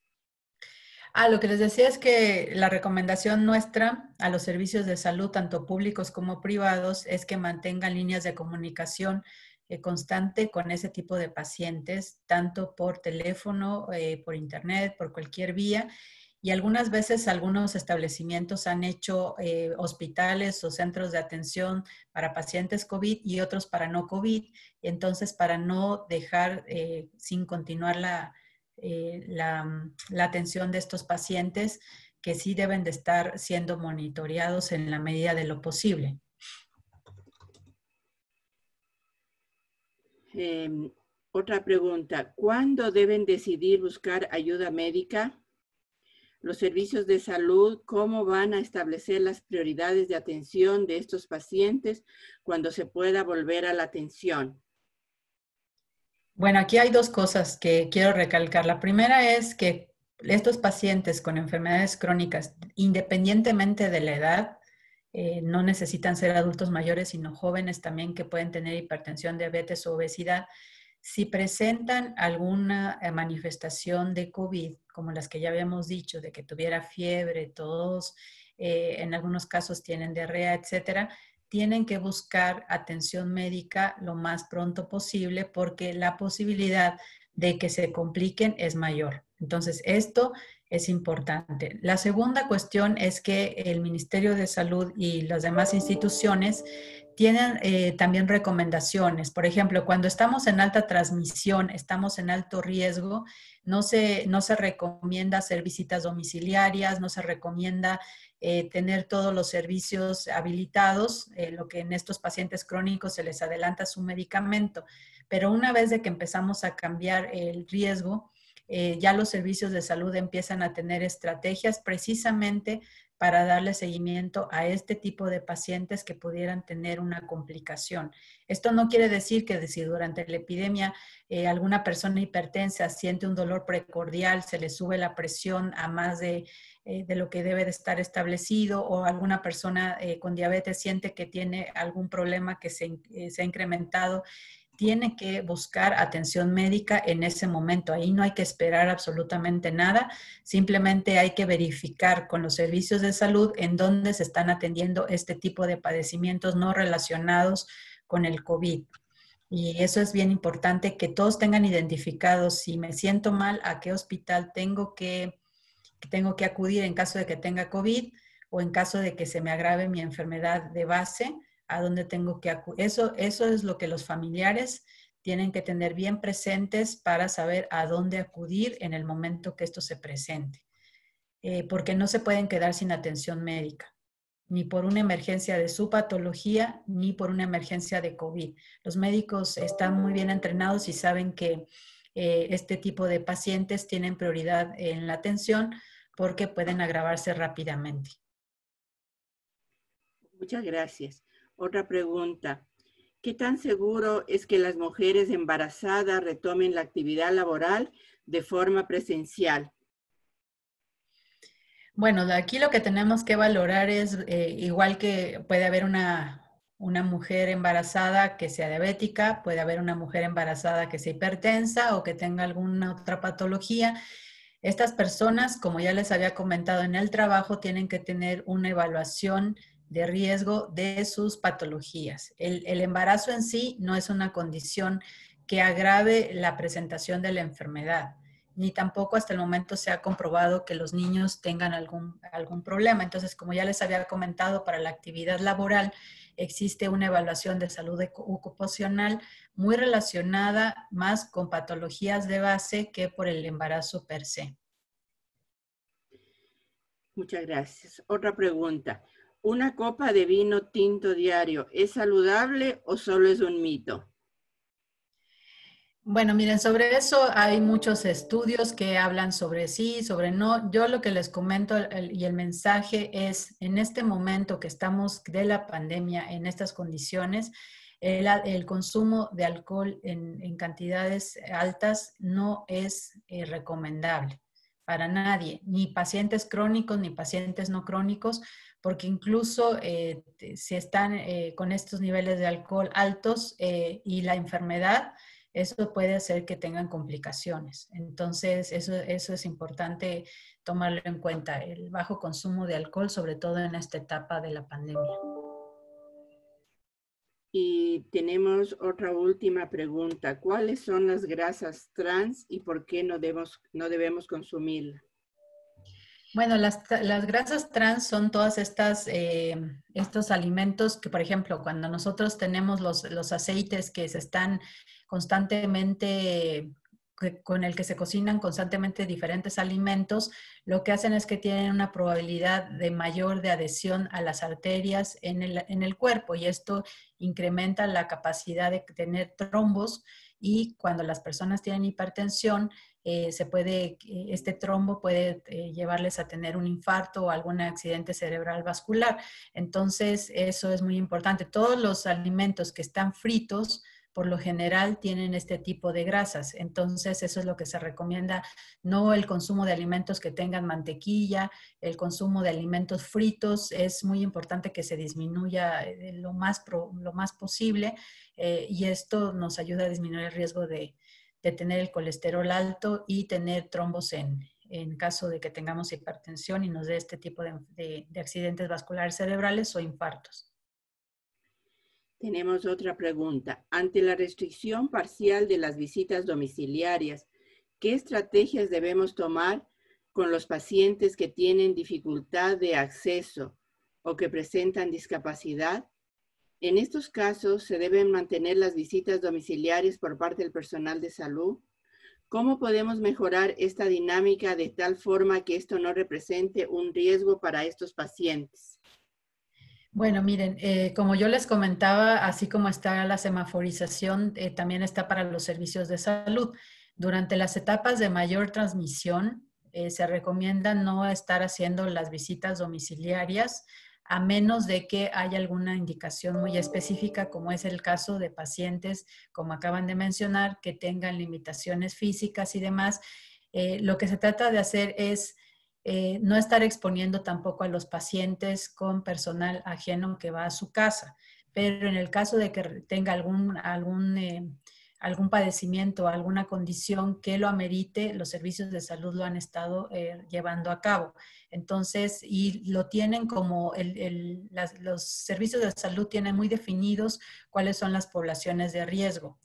Ah, lo que les decía es que la recomendación nuestra a los servicios de salud, tanto públicos como privados, es que mantengan líneas de comunicación eh, constante con ese tipo de pacientes, tanto por teléfono, eh, por internet, por cualquier vía. Y algunas veces algunos establecimientos han hecho eh, hospitales o centros de atención para pacientes COVID y otros para no COVID. Entonces, para no dejar sin continuar la, la, la atención de estos pacientes, que sí deben de estar siendo monitoreados en la medida de lo posible. Em, otra pregunta, ¿cuándo deben decidir buscar ayuda médica? Los servicios de salud, ¿cómo van a establecer las prioridades de atención de estos pacientes cuando se pueda volver a la atención? Bueno, aquí hay dos cosas que quiero recalcar. La primera es que estos pacientes con enfermedades crónicas, independientemente de la edad, eh, no necesitan ser adultos mayores, sino jóvenes también que pueden tener hipertensión, diabetes o obesidad. Si presentan alguna eh, manifestación de COVID, como las que ya habíamos dicho, de que tuviera fiebre, tos, eh, en algunos casos tienen diarrea, etcétera, tienen que buscar atención médica lo más pronto posible porque la posibilidad de que se compliquen es mayor. Entonces, esto es importante. La segunda cuestión es que el Ministerio de Salud y las demás instituciones tienen eh, también recomendaciones. Por ejemplo, cuando estamos en alta transmisión, estamos en alto riesgo, no se, no se recomienda hacer visitas domiciliarias, no se recomienda eh, tener todos los servicios habilitados, eh, lo que en estos pacientes crónicos se les adelanta su medicamento. Pero una vez de que empezamos a cambiar el riesgo, ya los servicios de salud empiezan a tener estrategias precisamente para darle seguimiento a este tipo de pacientes que pudieran tener una complicación. Esto no quiere decir que si durante la epidemia eh, alguna persona hipertensa siente un dolor precordial, se le sube la presión a más de, eh, de lo que debe de estar establecido o alguna persona con diabetes siente que tiene algún problema que se ha incrementado tiene que buscar atención médica en ese momento. Ahí no hay que esperar absolutamente nada, simplemente hay que verificar con los servicios de salud en dónde se están atendiendo este tipo de padecimientos no relacionados con el COVID. Y eso es bien importante, que todos tengan identificados si me siento mal, a qué hospital tengo que, tengo que acudir en caso de que tenga COVID o en caso de que se me agrave mi enfermedad de base a dónde tengo que acudir. Eso, eso es lo que los familiares tienen que tener bien presentes para saber a dónde acudir en el momento que esto se presente. Eh, porque no se pueden quedar sin atención médica, ni por una emergencia de su patología, ni por una emergencia de COVID. Los médicos están muy bien entrenados y saben que eh, este tipo de pacientes tienen prioridad en la atención porque pueden agravarse rápidamente. Muchas gracias. Otra pregunta. ¿Qué tan seguro es que las mujeres embarazadas retomen la actividad laboral de forma presencial? Bueno, aquí lo que tenemos que valorar es, eh, igual que puede haber una, una mujer embarazada que sea diabética, puede haber una mujer embarazada que sea hipertensa o que tenga alguna otra patología. Estas personas, como ya les había comentado en el trabajo, tienen que tener una evaluación de riesgo de sus patologías. El, embarazo en sí no es una condición que agrave la presentación de la enfermedad, ni tampoco hasta el momento se ha comprobado que los niños tengan algún, algún problema. Entonces, como ya les había comentado, para la actividad laboral existe una evaluación de salud ocupacional muy relacionada más con patologías de base que por el embarazo per se. Muchas gracias. Otra pregunta. ¿Una copa de vino tinto diario es saludable o solo es un mito? Bueno, miren, sobre eso hay muchos estudios que hablan sobre sí, sobre no. Yo lo que les comento y el mensaje es, en este momento que estamos de la pandemia, en estas condiciones, el, consumo de alcohol en, cantidades altas no es eh, recomendable para nadie, ni pacientes crónicos ni pacientes no crónicos, porque incluso eh, si están eh, con estos niveles de alcohol altos eh, y la enfermedad, eso puede hacer que tengan complicaciones. Entonces, eso, eso es importante tomarlo en cuenta, el bajo consumo de alcohol, sobre todo en esta etapa de la pandemia. Y tenemos otra última pregunta. ¿Cuáles son las grasas trans y por qué no debemos, no debemos consumirlas? Bueno, las, las, grasas trans son todas estas, eh, estos alimentos que, por ejemplo, cuando nosotros tenemos los, los aceites que se están constantemente con el que se cocinan constantemente diferentes alimentos, lo que hacen es que tienen una probabilidad de mayor de adhesión a las arterias en el, en el cuerpo y esto incrementa la capacidad de tener trombos y cuando las personas tienen hipertensión, eh, se puede, eh, este trombo puede eh, llevarles a tener un infarto o algún accidente cerebral vascular. Entonces, eso es muy importante. Todos los alimentos que están fritos, por lo general tienen este tipo de grasas. Entonces, eso es lo que se recomienda, no el consumo de alimentos que tengan mantequilla, el consumo de alimentos fritos. Es muy importante que se disminuya lo más, lo más posible y esto nos ayuda a disminuir el riesgo de, tener el colesterol alto y tener trombos en, en caso de que tengamos hipertensión y nos dé este tipo de accidentes vasculares cerebrales o infartos. Tenemos otra pregunta. Ante la restricción parcial de las visitas domiciliarias, ¿qué estrategias debemos tomar con los pacientes que tienen dificultad de acceso o que presentan discapacidad? En estos casos, ¿se deben mantener las visitas domiciliarias por parte del personal de salud? ¿Cómo podemos mejorar esta dinámica de tal forma que esto no represente un riesgo para estos pacientes? Bueno, miren, eh, como yo les comentaba, así como está la semaforización, eh, también está para los servicios de salud. Durante las etapas de mayor transmisión, eh, se recomienda no estar haciendo las visitas domiciliarias a menos de que haya alguna indicación muy específica, como es el caso de pacientes, como acaban de mencionar, que tengan limitaciones físicas y demás. lo que se trata de hacer es eh, no estar exponiendo tampoco a los pacientes con personal ajeno que va a su casa. Pero en el caso de que tenga algún, algún, eh, algún padecimiento, alguna condición que lo amerite, los servicios de salud lo han estado eh, llevando a cabo. Entonces, y lo tienen como los servicios de salud tienen muy definidos cuáles son las poblaciones de riesgo.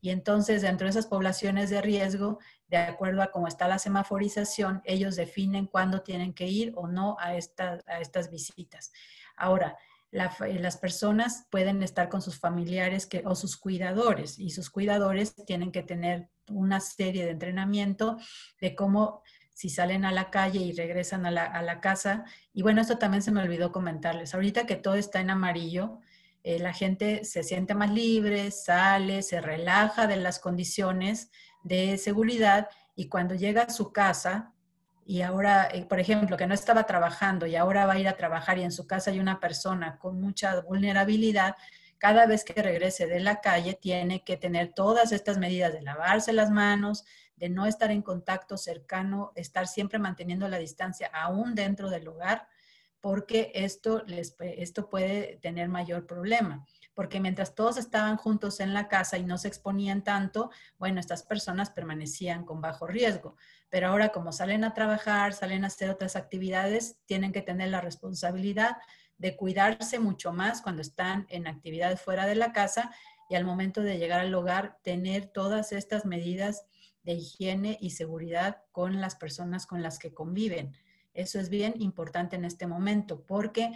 Y entonces, dentro de esas poblaciones de riesgo, de acuerdo a cómo está la semaforización, ellos definen cuándo tienen que ir o no a, a estas visitas. Ahora, las personas pueden estar con sus familiares o sus cuidadores y sus cuidadores tienen que tener una serie de entrenamiento de cómo si salen a la calle y regresan a la, a la casa. Y bueno, esto también se me olvidó comentarles. Ahorita que todo está en amarillo, eh, la gente se siente más libre, sale, se relaja de las condiciones de seguridad y cuando llega a su casa y ahora, eh, por ejemplo, que no estaba trabajando y ahora va a ir a trabajar y en su casa hay una persona con mucha vulnerabilidad, cada vez que regrese de la calle tiene que tener todas estas medidas de lavarse las manos, de no estar en contacto cercano, estar siempre manteniendo la distancia aún dentro del hogar porque esto, les, esto puede tener mayor problema. Porque mientras todos estaban juntos en la casa y no se exponían tanto, bueno, estas personas permanecían con bajo riesgo. Pero ahora como salen a trabajar, salen a hacer otras actividades, tienen que tener la responsabilidad de cuidarse mucho más cuando están en actividades fuera de la casa y al momento de llegar al hogar tener todas estas medidas de higiene y seguridad con las personas con las que conviven. Eso es bien importante en este momento porque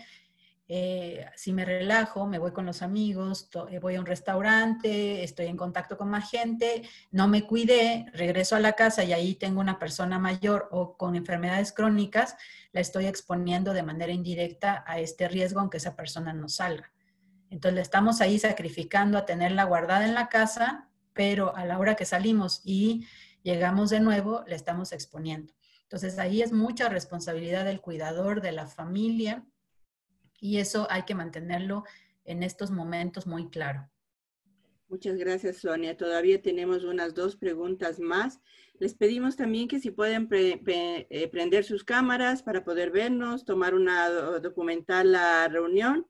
eh, si me relajo, me voy con los amigos, eh, voy a un restaurante, estoy en contacto con más gente, no me cuidé, regreso a la casa y ahí tengo una persona mayor o con enfermedades crónicas, la estoy exponiendo de manera indirecta a este riesgo aunque esa persona no salga. Entonces estamos ahí sacrificando a tenerla guardada en la casa, pero a la hora que salimos y llegamos de nuevo, le estamos exponiendo. Entonces ahí es mucha responsabilidad del cuidador, de la familia, y eso hay que mantenerlo en estos momentos muy claro. Muchas gracias, Sonia. Todavía tenemos unas dos preguntas más. Les pedimos también que si pueden eh, prender sus cámaras para poder vernos, tomar una documental la reunión.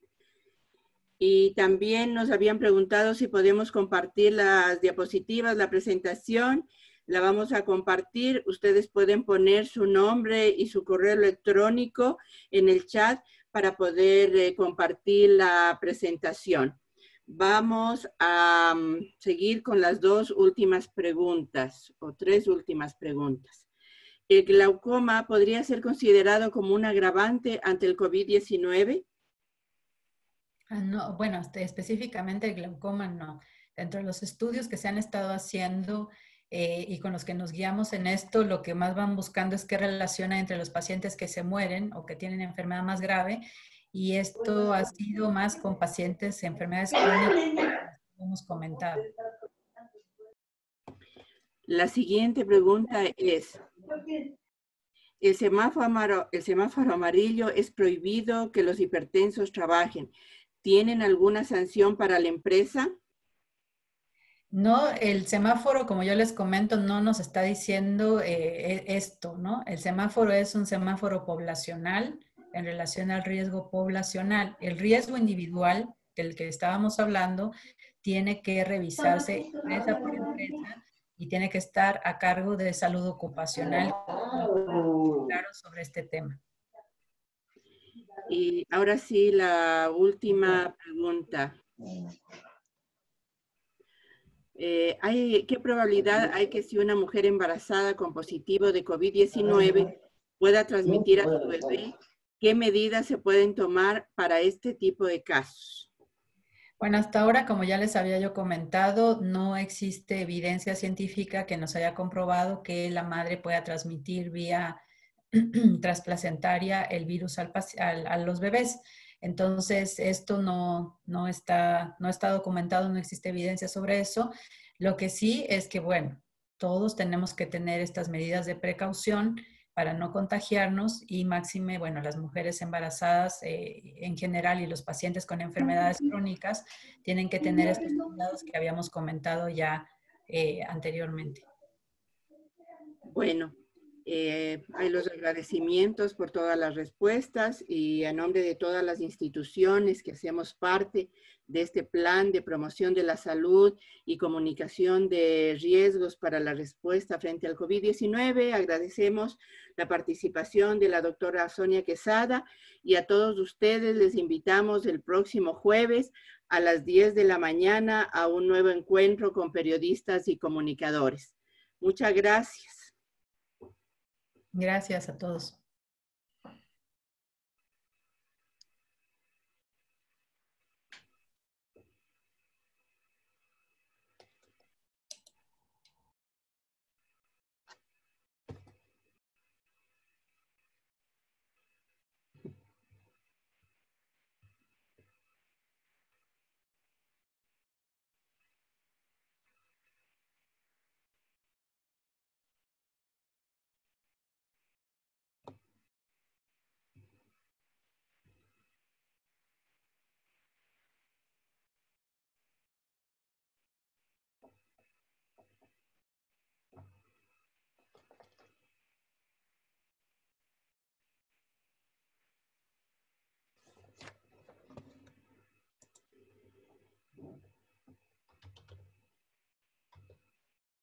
Y también nos habían preguntado si podemos compartir las diapositivas, la presentación la vamos a compartir. Ustedes pueden poner su nombre y su correo electrónico en el chat para poder eh, compartir la presentación. Vamos a mm, seguir con las dos últimas preguntas o tres últimas preguntas. ¿El glaucoma podría ser considerado como un agravante ante el COVID-19? Ah, no, bueno, este, específicamente el glaucoma no. Dentro de los estudios que se han estado haciendo eh, y con los que nos guiamos en esto, lo que más van buscando es qué relaciona entre los pacientes que se mueren o que tienen enfermedad más grave y esto ha sido más con pacientes de enfermedades crónicas hemos comentado. La siguiente pregunta es, el semáforo, el semáforo amarillo es prohibido que los hipertensos trabajen. ¿Tienen alguna sanción para la empresa? No, el semáforo, como yo les comento, no nos está diciendo eh, e, esto, ¿no? El semáforo es un semáforo poblacional en relación al riesgo poblacional. El riesgo individual del que estábamos hablando tiene que revisarse empresa por empresa y tiene que estar a cargo de salud ocupacional claro sobre este tema. Y ahora sí, la última pregunta. Eh, ¿hay, ¿Qué probabilidad hay que si una mujer embarazada con positivo de COVID-19 pueda transmitir a su bebé ¿Qué medidas se pueden tomar para este tipo de casos? Bueno, hasta ahora, como ya les había yo comentado, no existe evidencia científica que nos haya comprobado que la madre pueda transmitir vía transplacentaria el virus al, a los bebés. Entonces, esto no, no, está, no está documentado, no existe evidencia sobre eso. Lo que sí es que, bueno, todos tenemos que tener estas medidas de precaución para no contagiarnos y máxime, bueno, las mujeres embarazadas eh, en general y los pacientes con enfermedades crónicas tienen que tener estos cuidados que habíamos comentado ya eh, anteriormente. Bueno, eh, hay los agradecimientos por todas las respuestas y a nombre de todas las instituciones que hacemos parte de este plan de promoción de la salud y comunicación de riesgos para la respuesta frente al COVID-19. Agradecemos la participación de la doctora Sonia Quesada y a todos ustedes les invitamos el próximo jueves a las 10 de la mañana a un nuevo encuentro con periodistas y comunicadores. Muchas gracias. Gracias a todos.